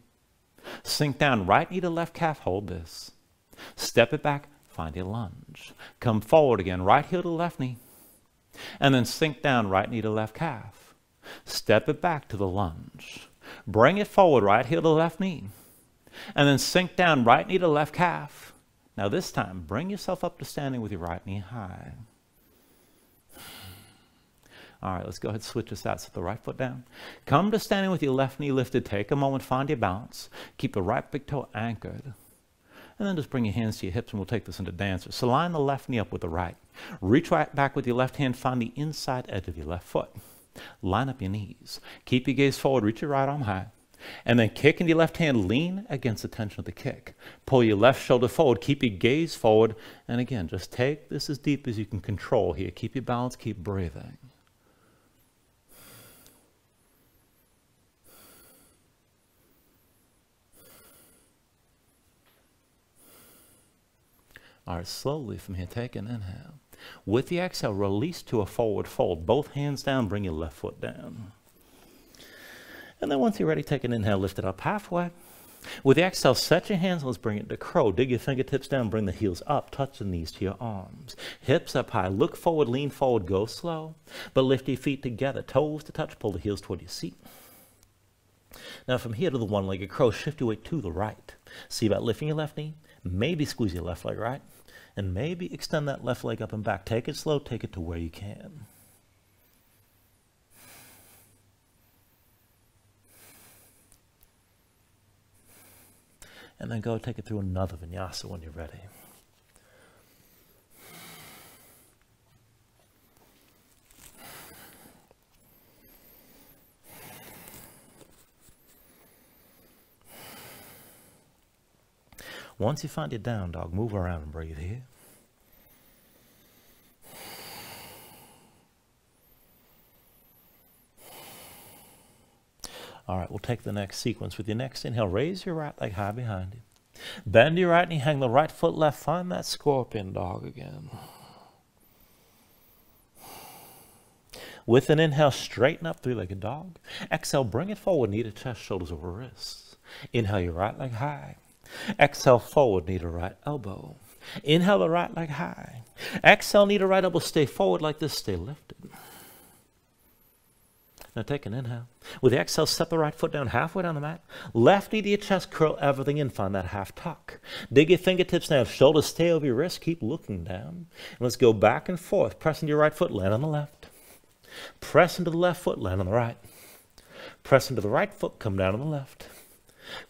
Sink down, right knee to left calf. Hold this. Step it back, find your lunge. Come forward again, right heel to left knee. And then sink down right knee to left calf. Step it back to the lunge. Bring it forward, right heel to left knee. And then sink down right knee to left calf. Now this time, bring yourself up to standing with your right knee high. All right, let's go ahead and switch this out. Set the right foot down. Come to standing with your left knee lifted. Take a moment, find your balance. Keep the right big toe anchored. And then just bring your hands to your hips and we'll take this into dancer. So line the left knee up with the right. Reach right back with your left hand, find the inside edge of your left foot. Line up your knees. Keep your gaze forward, reach your right arm high. And then kick into your left hand, lean against the tension of the kick. Pull your left shoulder forward, keep your gaze forward. And again, just take this as deep as you can control here. Keep your balance, keep breathing. All right, slowly from here, take an inhale. With the exhale, release to a forward fold. Both hands down, bring your left foot down. And then once you're ready, take an inhale, lift it up halfway. With the exhale, set your hands, let's bring it to crow. Dig your fingertips down, bring the heels up, touch the knees to your arms. Hips up high, look forward, lean forward, go slow. But lift your feet together, toes to touch, pull the heels toward your seat. Now from here to the one-legged crow, shift your weight to the right. See about lifting your left knee, maybe squeeze your left leg right, and maybe extend that left leg up and back. Take it slow, take it to where you can. And then go take it through another vinyasa when you're ready. Once you find your down dog, move around and breathe here. All right, we'll take the next sequence. With your next inhale, raise your right leg high behind you. Bend your right knee, hang the right foot left. Find that scorpion dog again. With an inhale, straighten up, three-legged dog. Exhale, bring it forward, knee to chest, shoulders over wrists. Inhale your right leg high. Exhale forward, knee to right elbow. Inhale the right leg high. Exhale, knee to right elbow. Stay forward like this. Stay lifted. Now take an inhale. With the exhale, step the right foot down halfway down the mat. Left knee to your chest, curl everything in. Find that half tuck. Dig your fingertips down. Shoulders stay over your wrist. Keep looking down. And let's go back and forth. Press into your right foot, land on the left. Press into the left foot, land on the right. Press into the right foot, come down on the left.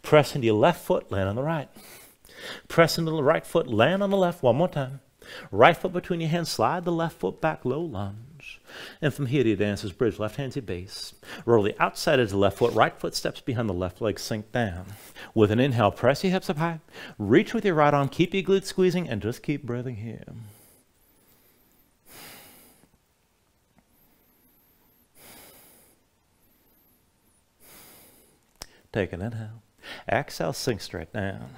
Press into your left foot, land on the right. Press into the right foot, land on the left. One more time. Right foot between your hands, slide the left foot back, low lunge. And from here to your dancer's bridge, left hand's your base. Roll the outside of the left foot, right foot steps behind the left leg, sink down. With an inhale, press your hips up high. Reach with your right arm, keep your glutes squeezing, and just keep breathing here. Take an inhale. Exhale, sink straight down.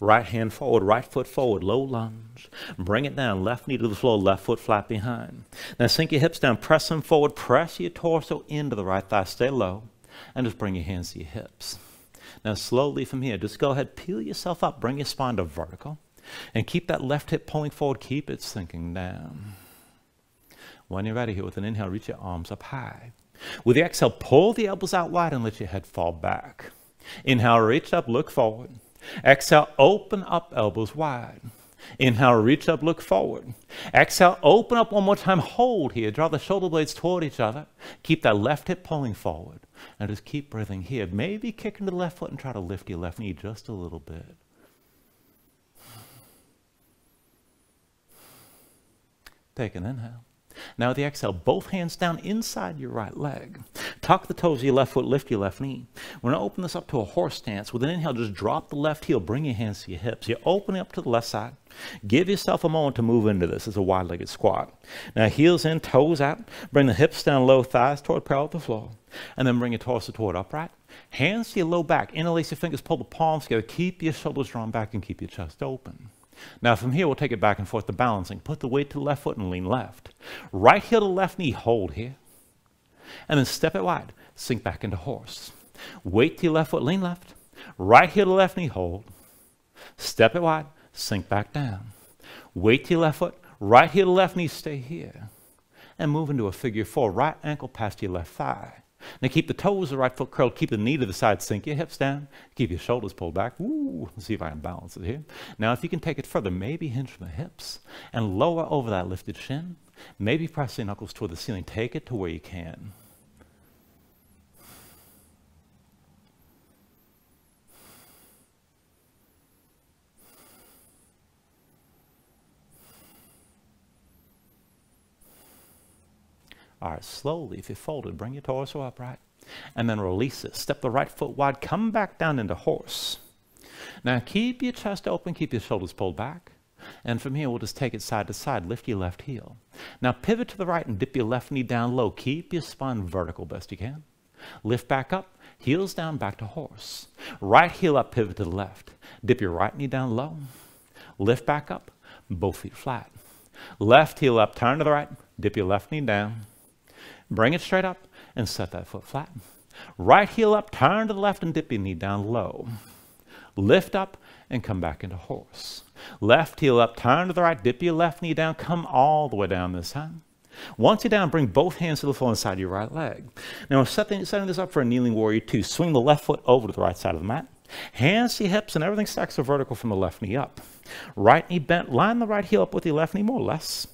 Right hand forward, right foot forward, low lunge. Bring it down, left knee to the floor, left foot flat behind. Now sink your hips down, press them forward, press your torso into the right thigh, stay low, and just bring your hands to your hips. Now slowly from here, just go ahead, peel yourself up, bring your spine to vertical, and keep that left hip pulling forward, keep it sinking down. When you're ready here with an inhale, reach your arms up high. With the exhale, pull the elbows out wide and let your head fall back. Inhale, reach up, look forward. Exhale, open up, elbows wide. Inhale, reach up, look forward. Exhale, open up one more time, hold here. Draw the shoulder blades toward each other. Keep that left hip pulling forward. And just keep breathing here. Maybe kick into the left foot and try to lift your left knee just a little bit. Take an inhale. Now with the exhale, both hands down inside your right leg. Tuck the toes of your left foot, lift your left knee. We're going to open this up to a horse stance. With an inhale, just drop the left heel, bring your hands to your hips. You're opening up to the left side. Give yourself a moment to move into this as a wide-legged squat. Now heels in, toes out. Bring the hips down low, thighs toward parallel to the floor. And then bring your torso toward upright. Hands to your low back. Interlace your fingers, pull the palms together. Keep your shoulders drawn back and keep your chest open. Now from here, we'll take it back and forth to balancing. Put the weight to the left foot and lean left. Right heel to left knee, hold here. And then step it wide. Sink back into horse. Weight to your left foot, lean left. Right heel to left knee, hold. Step it wide, sink back down. Weight to your left foot, right heel to left knee, stay here. And move into a figure four, right ankle past your left thigh. Now keep the toes of the right foot curled, keep the knee to the side, sink your hips down, keep your shoulders pulled back. Ooh, let's see if I can balance it here. Now if you can take it further, maybe hinge from the hips and lower over that lifted shin. Maybe press your knuckles toward the ceiling. Take it to where you can. All right, slowly, if you folded, bring your torso upright. And then release it. Step the right foot wide, come back down into horse. Now keep your chest open, keep your shoulders pulled back. And from here, we'll just take it side to side. Lift your left heel. Now pivot to the right and dip your left knee down low. Keep your spine vertical best you can. Lift back up, heels down, back to horse. Right heel up, pivot to the left. Dip your right knee down low. Lift back up, both feet flat. Left heel up, turn to the right, dip your left knee down. Bring it straight up and set that foot flat. Right heel up, turn to the left and dip your knee down low. Lift up and come back into horse. Left heel up, turn to the right, dip your left knee down, come all the way down this time. Once you're down, bring both hands to the floor inside your right leg. Now, setting, setting this up for a kneeling warrior two, swing the left foot over to the right side of the mat. Hands to hips and everything stacks are vertical from the left knee up. Right knee bent, line the right heel up with the left knee more or less.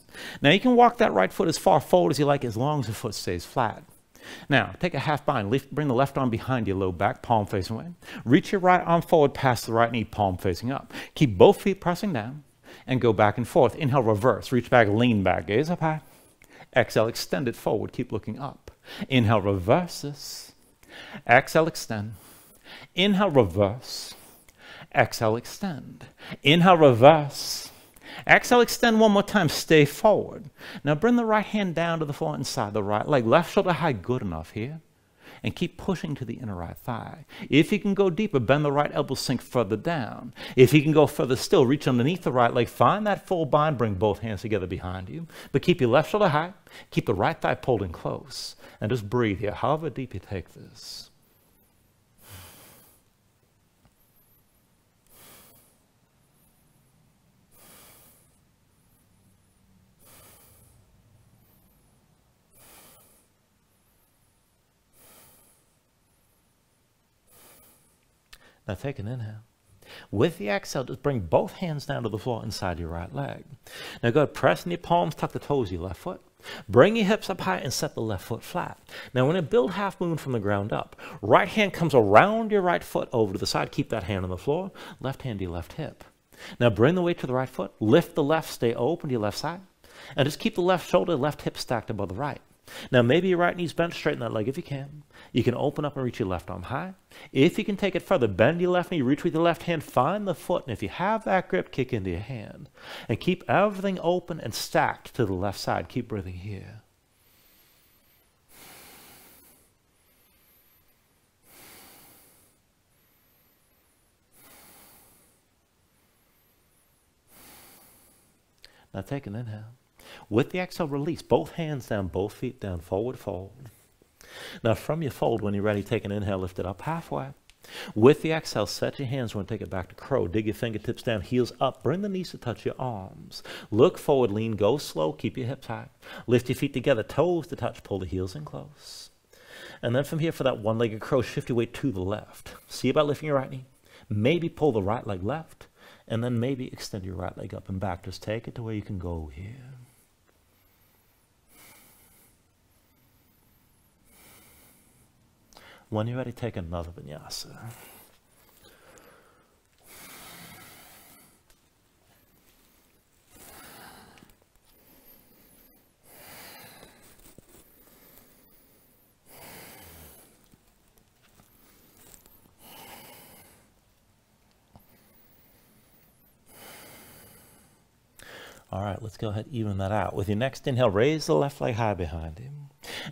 Now you can walk that right foot as far forward as you like as long as the foot stays flat. Now, take a half bind. Lift, bring the left arm behind your low back, palm facing away. Reach your right arm forward past the right knee, palm facing up. Keep both feet pressing down and go back and forth. Inhale, reverse. Reach back, lean back. Gaze up high. Exhale, extend it forward. Keep looking up. Inhale, reverse this. Exhale, extend. Inhale, reverse. Exhale, extend. Inhale, reverse. Exhale, extend one more time. Stay forward. Now bring the right hand down to the floor inside the right leg. Left shoulder high, good enough here. And keep pushing to the inner right thigh. If you can go deeper, bend the right elbow, sink further down. If you can go further still, reach underneath the right leg. Find that full bind, bring both hands together behind you. But keep your left shoulder high. Keep the right thigh pulled in close. And just breathe here, however deep you take this. Now take an inhale. With the exhale, just bring both hands down to the floor inside your right leg. Now go ahead, press in your palms, tuck the toes of your left foot. Bring your hips up high and set the left foot flat. Now we're going to build half moon from the ground up. Right hand comes around your right foot over to the side. Keep that hand on the floor. Left hand to your left hip. Now bring the weight to the right foot. Lift the left, stay open to your left side. And just keep the left shoulder, left hip stacked above the right. Now, maybe your right knee's bent, straighten that leg if you can. You can open up and reach your left arm high. If you can take it further, bend your left knee, reach with your left hand, find the foot, and if you have that grip, kick into your hand. And keep everything open and stacked to the left side. Keep breathing here. Now take an inhale. With the exhale, release. Both hands down, both feet down, forward fold. Now, from your fold, when you're ready, take an inhale, lift it up halfway. With the exhale, set your hands, we're going to take it back to crow. Dig your fingertips down, heels up. Bring the knees to touch your arms. Look forward, lean, go slow, keep your hips high. Lift your feet together, toes to touch, pull the heels in close. And then from here, for that one legged crow, shift your weight to the left. See about lifting your right knee. Maybe pull the right leg left, and then maybe extend your right leg up and back. Just take it to where you can go here. When you're ready, take another vinyasa. All right, let's go ahead even that out. With your next inhale, raise the left leg high behind you.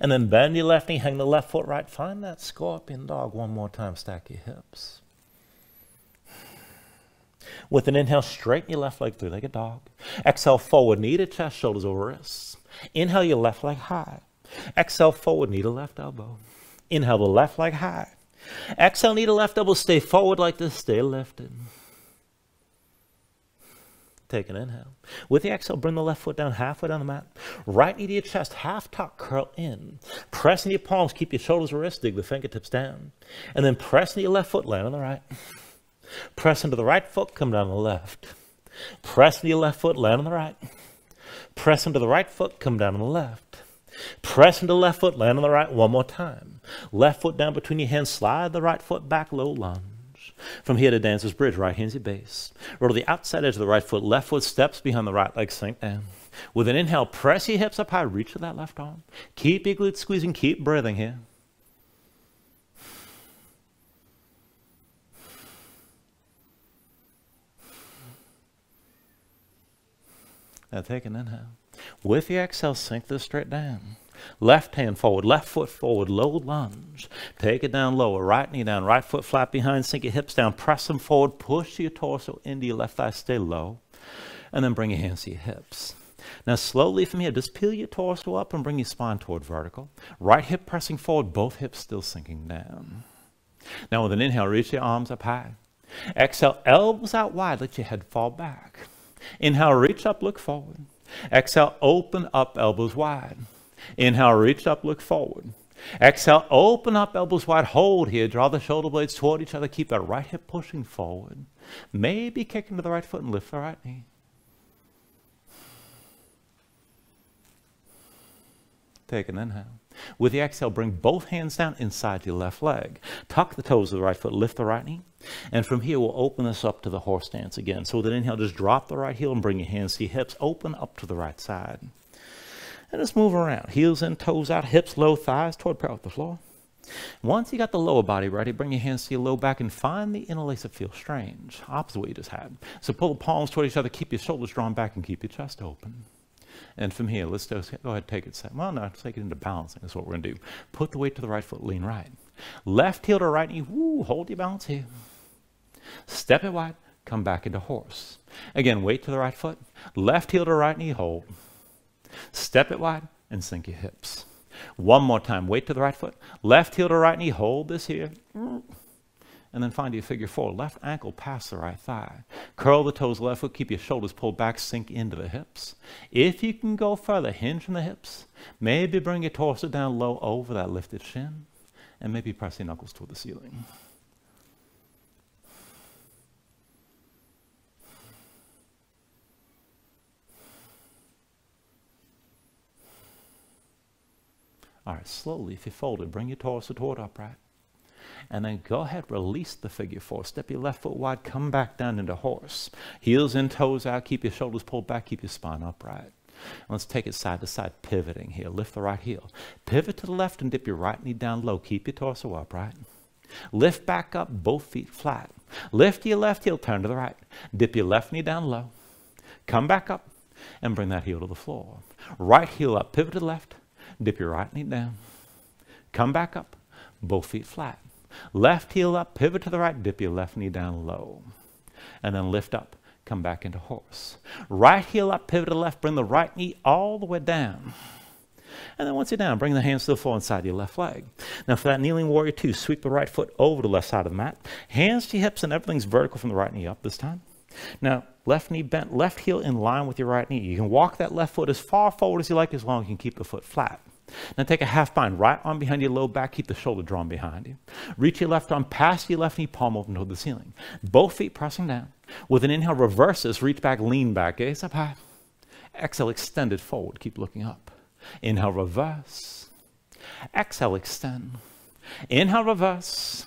And then bend your left knee, hang the left foot right. Find that scorpion dog one more time. Stack your hips. With an inhale, straighten your left leg three-legged dog. Exhale forward, knee to chest, shoulders over wrists. Inhale your left leg high. Exhale forward, knee to left elbow. Inhale the left leg high. Exhale, knee to left elbow. Stay forward like this. Stay lifted. Take an inhale. With the exhale, bring the left foot down halfway down the mat. Right knee to your chest, half tuck, curl in. Press into your palms, keep your shoulders or dig the fingertips down. And then press into your left foot, land on the right. Press into the right foot, come down the left. Press into your left foot, land on the right. Press into the right foot, come down on the left. Press into the left foot, land on the right one more time. Left foot down between your hands, slide the right foot back, low lunge. From here to Dancer's Bridge, right hand's your base. Roll to the outside edge of the right foot, left foot steps behind the right leg, sink down. With an inhale, press your hips up high, reach for that left arm. Keep your glutes squeezing, keep breathing here. Now take an inhale. With the exhale, sink this straight down. Left hand forward, left foot forward, low lunge. Take it down lower, right knee down, right foot flat behind, sink your hips down, press them forward, push your torso into your left thigh, stay low. And then bring your hands to your hips. Now slowly from here, just peel your torso up and bring your spine toward vertical. Right hip pressing forward, both hips still sinking down. Now with an inhale, reach your arms up high. Exhale, elbows out wide, let your head fall back. Inhale, reach up, look forward. Exhale, open up, elbows wide. Inhale, reach up, look forward. Exhale, open up, elbows wide, hold here, draw the shoulder blades toward each other, keep that right hip pushing forward. Maybe kick into the right foot and lift the right knee. Take an inhale. With the exhale, bring both hands down inside your left leg. Tuck the toes of the right foot, lift the right knee. And from here, we'll open this up to the horse stance again. So with an inhale, just drop the right heel and bring your hands to your hips. Open up to the right side. And just move around. Heels in, toes out, hips low, thighs toward parallel with the floor. Once you got the lower body ready, bring your hands to your low back and find the interlace that feels strange, opposite what you just had. So pull the palms toward each other, keep your shoulders drawn back, and keep your chest open. And from here, let's just go ahead and take it. Well, no, let's take it into balancing. That's what we're going to do. Put the weight to the right foot, lean right. Left heel to right knee, woo, hold your balance here. Step it wide, come back into horse. Again, weight to the right foot, left heel to right knee, hold. Step it wide and sink your hips. One more time, weight to the right foot, left heel to right knee, hold this here and then find your figure four. Left ankle past the right thigh. Curl the toes left foot, keep your shoulders pulled back, sink into the hips. If you can go further, hinge from the hips. Maybe bring your torso down low over that lifted shin, and maybe press your knuckles toward the ceiling. All right, slowly, if you fold it, bring your torso toward upright. And then go ahead, release the figure four. Step your left foot wide, come back down into horse. Heels in, toes out, keep your shoulders pulled back, keep your spine upright. Let's take it side to side, pivoting here. Lift the right heel. Pivot to the left and dip your right knee down low. Keep your torso upright. Lift back up, both feet flat. Lift your left heel, turn to the right. Dip your left knee down low. Come back up and bring that heel to the floor. Right heel up, pivot to the left. Dip your right knee down. Come back up, both feet flat. Left heel up, pivot to the right, dip your left knee down low. And then lift up, come back into horse. Right heel up, pivot to the left, bring the right knee all the way down. And then once you're down, bring the hands to the floor inside your left leg. Now for that kneeling warrior two, sweep the right foot over the left side of the mat. Hands to your hips and everything's vertical from the right knee up this time. Now, left knee bent, left heel in line with your right knee. You can walk that left foot as far forward as you like as long as you can keep the foot flat. Now take a half bind, right arm behind your low back, keep the shoulder drawn behind you. Reach your left arm past your left knee, palm open toward the ceiling. Both feet pressing down. With an inhale, reverse this, reach back, lean back, gaze up high. Exhale, extend it forward, keep looking up. Inhale, reverse. Exhale, extend. Inhale, reverse.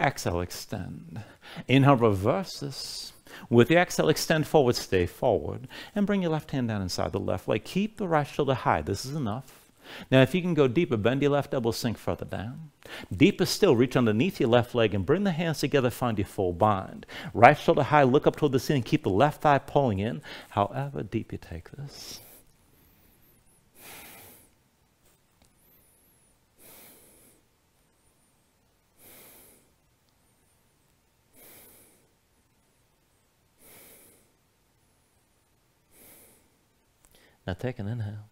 Exhale, extend. Inhale, reverse this. With the exhale, extend forward, stay forward, and bring your left hand down inside the left leg. Keep the right shoulder high. This is enough. Now, if you can go deeper, bend your left elbow, sink further down. Deeper still, reach underneath your left leg and bring the hands together, find your full bind. Right shoulder high, look up toward the ceiling, keep the left thigh pulling in, however deep you take this. Now take an inhale.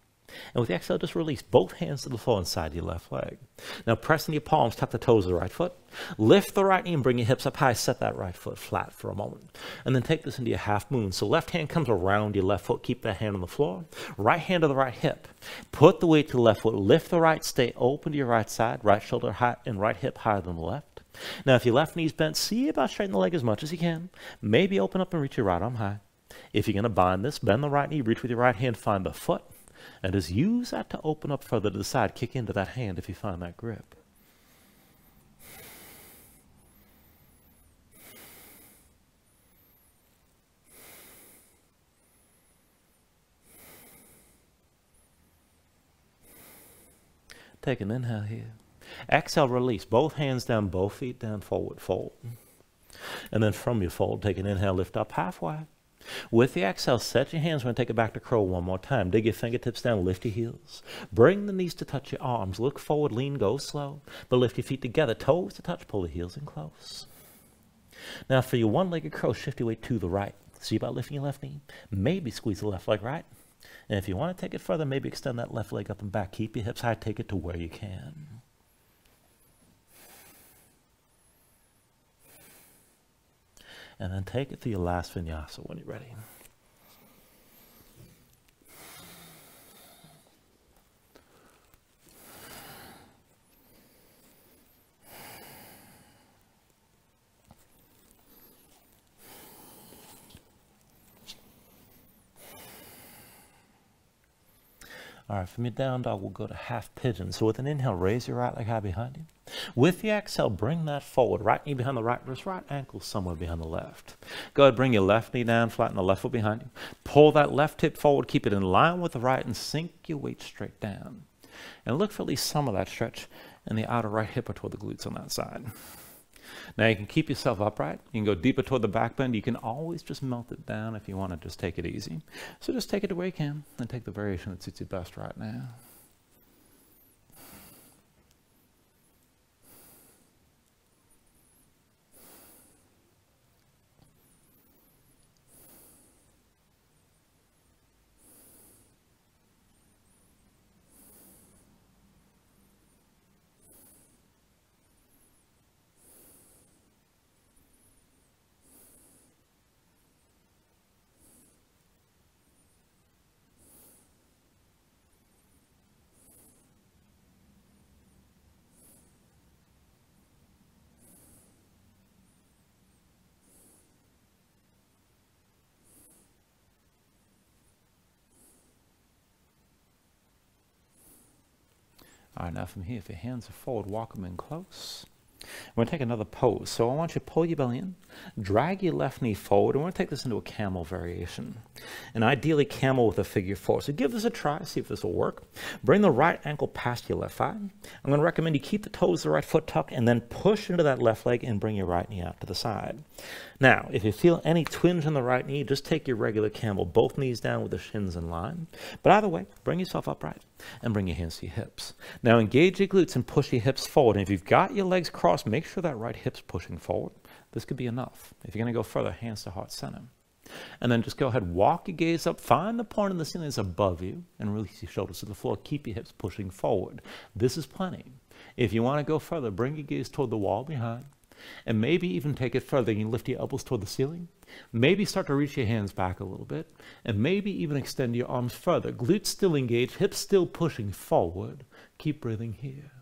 And with the exhale, just release both hands to the floor inside your left leg. Now press pressing your palms, tuck the toes of the right foot. Lift the right knee and bring your hips up high. Set that right foot flat for a moment. And then take this into your half moon. So left hand comes around your left foot. Keep that hand on the floor. Right hand to the right hip. Put the weight to the left foot. Lift the right. Stay open to your right side. Right shoulder high and right hip higher than the left. Now if your left knee's bent, see about straighten the leg as much as you can. Maybe open up and reach your right arm high. If you're going to bind this, bend the right knee, reach with your right hand, find the foot, and just use that to open up further to the side. Kick into that hand if you find that grip. Take an inhale here. Exhale, release. Both hands down, both feet down, forward, fold. And then from your fold, take an inhale, lift up halfway. With the exhale, set your hands. We're going to take it back to crow one more time. Dig your fingertips down, lift your heels. Bring the knees to touch your arms. Look forward, lean, go slow. But lift your feet together, toes to touch, pull the heels in close. Now for your one-legged crow, shift your weight to the right. See about lifting your left knee. Maybe squeeze the left leg right. And if you want to take it further, maybe extend that left leg up and back. Keep your hips high, take it to where you can. And then take it to your last vinyasa when you're ready. All right, from your down dog, we'll go to half pigeon. So with an inhale, raise your right leg high behind you. With the exhale, bring that forward. Right knee behind the right wrist, right ankle somewhere behind the left. Go ahead, bring your left knee down, flatten the left foot behind you. Pull that left hip forward, keep it in line with the right, and sink your weight straight down. And look for at least some of that stretch in the outer right hip or toward the glutes on that side. Now you can keep yourself upright. You can go deeper toward the back bend. You can always just melt it down if you want to just take it easy. So just take it the way you can and take the variation that suits you best right now. Now from here, if your hands are forward, walk them in close. We're going to take another pose. So I want you to pull your belly in, drag your left knee forward, and we're going to take this into a camel variation. And ideally camel with a figure four. So give this a try, see if this will work. Bring the right ankle past your left thigh. I'm going to recommend you keep the toes of the right foot tucked and then push into that left leg and bring your right knee out to the side. Now, if you feel any twinge in the right knee, just take your regular camel, both knees down with the shins in line. But either way, bring yourself upright and bring your hands to your hips. Now engage your glutes and push your hips forward. And if you've got your legs crossed, make sure that right hip's pushing forward. This could be enough. If you're going to go further, hands to heart center. And then just go ahead, walk your gaze up, find the point in the ceiling that's above you, and release your shoulders to the floor. Keep your hips pushing forward. This is plenty. If you want to go further, bring your gaze toward the wall behind. And maybe even take it further. You can lift your elbows toward the ceiling. Maybe start to reach your hands back a little bit. And maybe even extend your arms further. Glutes still engaged, hips still pushing forward. Keep breathing here.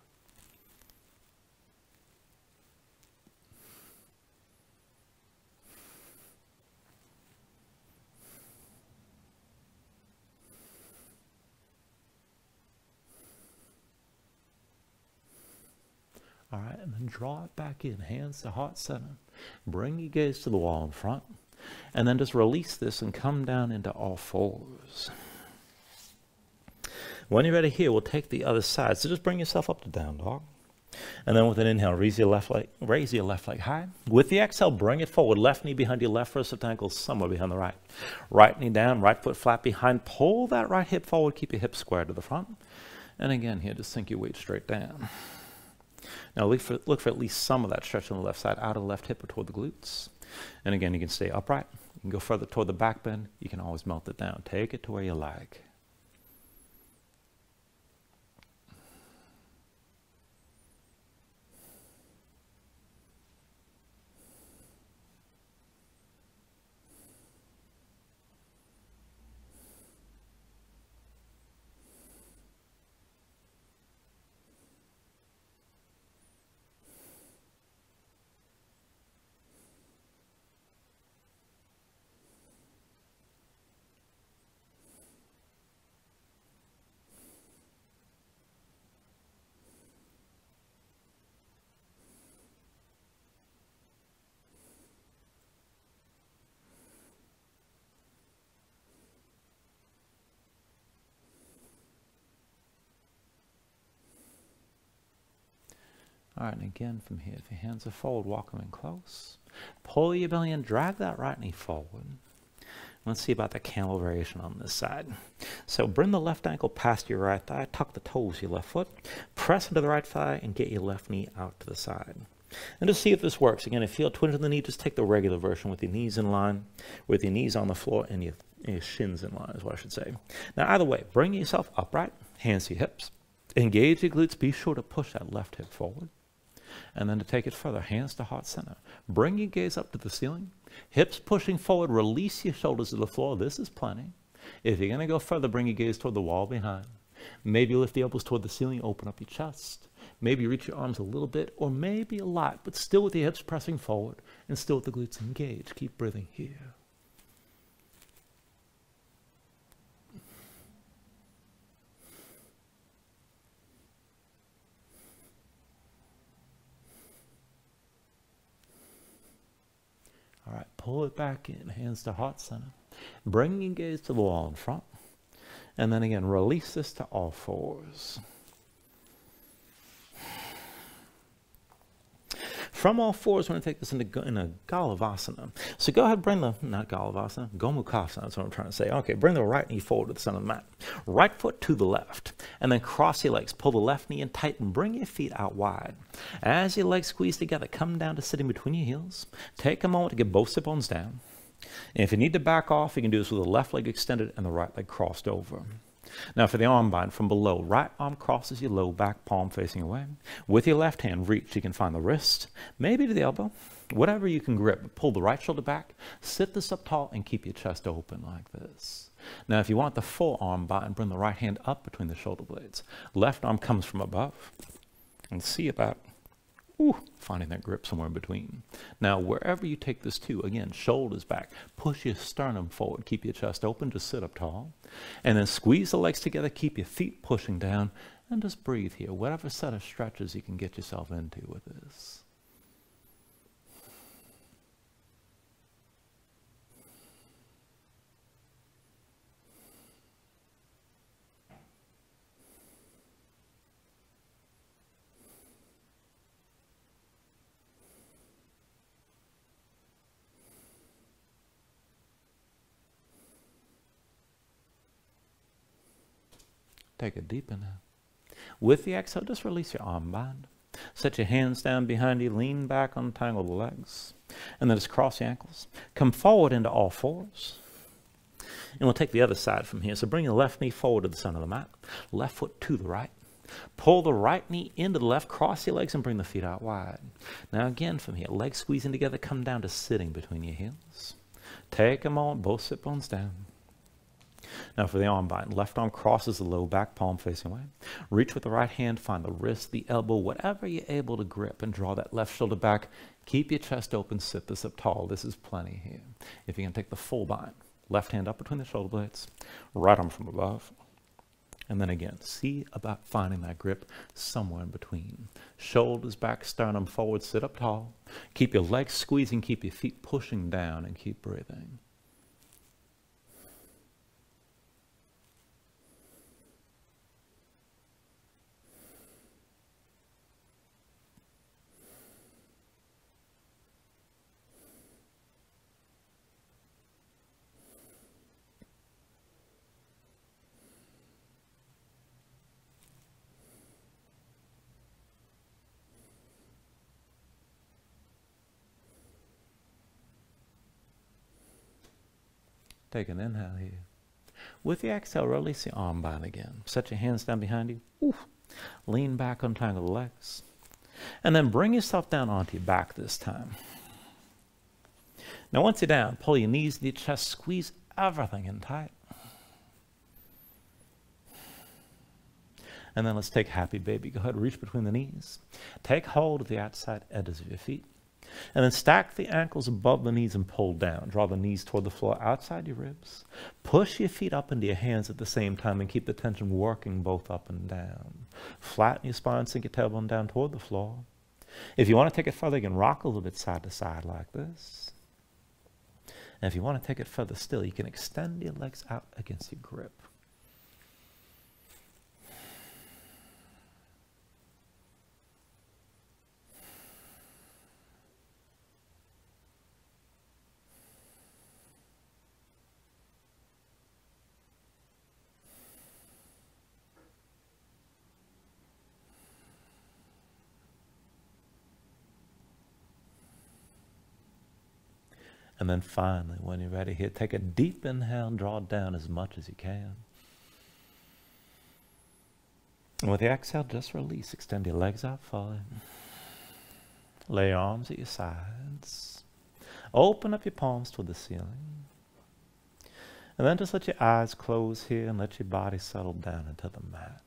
All right, and then draw it back in, hands to heart center. Bring your gaze to the wall in front, and then just release this and come down into all fours. When you're ready here, we'll take the other side. So just bring yourself up to down dog. And then with an inhale, raise your left leg, raise your left leg high. With the exhale, bring it forward. Left knee behind your left wrist, ankle somewhere behind the right. Right knee down, right foot flat behind. Pull that right hip forward. Keep your hips square to the front. And again, here, just sink your weight straight down. Now look for, look for at least some of that stretch on the left side, out of the left hip or toward the glutes. And again, you can stay upright. You can go further toward the back bend. You can always melt it down. Take it to where you like. All right, and again from here, if your hands are forward, walk them in close. Pull your belly in, drag that right knee forward. Let's see about the camel variation on this side. So bring the left ankle past your right thigh, tuck the toes of your left foot, press into the right thigh, and get your left knee out to the side. And just see if this works. Again, if you feel twinge in the knee, just take the regular version with your knees in line, with your knees on the floor, and your, your shins in line is what I should say. Now, either way, bring yourself upright, hands to your hips. Engage your glutes. Be sure to push that left hip forward. And then to take it further, hands to heart center. Bring your gaze up to the ceiling. Hips pushing forward. Release your shoulders to the floor. This is plenty. If you're going to go further, bring your gaze toward the wall behind. Maybe lift the elbows toward the ceiling. Open up your chest. Maybe reach your arms a little bit or maybe a lot, but still with the hips pressing forward and still with the glutes engaged. Keep breathing here. Pull it back in, hands to heart center. Bring your gaze to the wall in front. And then again, release this to all fours. From all fours, we're going to take this into in a Galavasana. So go ahead, bring the, not Galavasana, Gomukhasana, that's what I'm trying to say. Okay, bring the right knee forward to the center of the mat. Right foot to the left. And then cross your legs. Pull the left knee in tight and bring your feet out wide. As your legs squeeze together, come down to sitting between your heels. Take a moment to get both sit bones down. And if you need to back off, you can do this with the left leg extended and the right leg crossed over. Now for the arm bind from below, right arm crosses your low back, palm facing away. With your left hand, reach, you can find the wrist, maybe to the elbow, whatever you can grip. Pull the right shoulder back, sit this up tall, and keep your chest open like this. Now if you want the full arm bind, bring the right hand up between the shoulder blades. Left arm comes from above. And see about Ooh, finding that grip somewhere in between. Now, wherever you take this to, again, shoulders back, push your sternum forward, keep your chest open, just sit up tall. And then squeeze the legs together, keep your feet pushing down, and just breathe here. Whatever set of stretches you can get yourself into with this. Take a deep inhale. With the exhale, just release your arm bind. Set your hands down behind you, lean back, untangle the legs, and then just cross your ankles. Come forward into all fours. And we'll take the other side from here. So bring your left knee forward to the center of the mat, left foot to the right. Pull the right knee into the left, cross your legs, and bring the feet out wide. Now, again, from here, legs squeezing together, come down to sitting between your heels. Take a moment, both sit bones down. Now for the arm bind, left arm crosses the low back, palm facing away. Reach with the right hand, find the wrist, the elbow, whatever you're able to grip, and draw that left shoulder back. Keep your chest open, sit this up tall. This is plenty here. If you can take the full bind, left hand up between the shoulder blades, right arm from above. And then again, see about finding that grip somewhere in between. Shoulders back, sternum forward, sit up tall. Keep your legs squeezing, keep your feet pushing down, and keep breathing. Take an inhale here. With the exhale, release the arm bind again. Set your hands down behind you. Ooh. Lean back, untangle the legs. And then bring yourself down onto your back this time. Now, once you're down, pull your knees to your chest, squeeze everything in tight. And then let's take happy baby. Go ahead, reach between the knees. Take hold of the outside edges of your feet. And then stack the ankles above the knees and pull down. Draw the knees toward the floor outside your ribs. Push your feet up into your hands at the same time and keep the tension working both up and down. Flatten your spine, sink your tailbone down toward the floor. If you want to take it further, you can rock a little bit side to side like this. And if you want to take it further still, you can extend your legs out against your grip. And then finally, when you're ready here, take a deep inhale and draw down as much as you can. And with the exhale, just release. Extend your legs out fully. Lay your arms at your sides. Open up your palms toward the ceiling. And then just let your eyes close here and let your body settle down into the mat.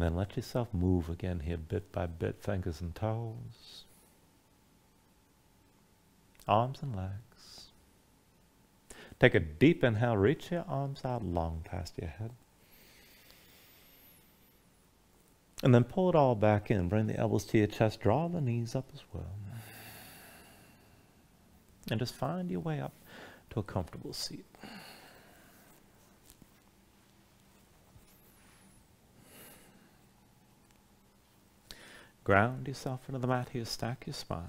And then let yourself move again here, bit by bit, fingers and toes, arms and legs. Take a deep inhale, reach your arms out long past your head. And then pull it all back in. Bring the elbows to your chest. Draw the knees up as well. And just find your way up to a comfortable seat. Ground yourself into the mat here. Stack your spine.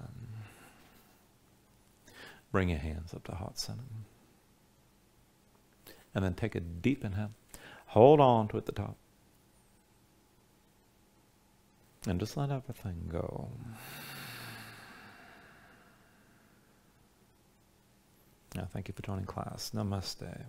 Bring your hands up to heart center. And then take a deep inhale. Hold on to it at the top. And just let everything go. Now, thank you for joining class. Namaste.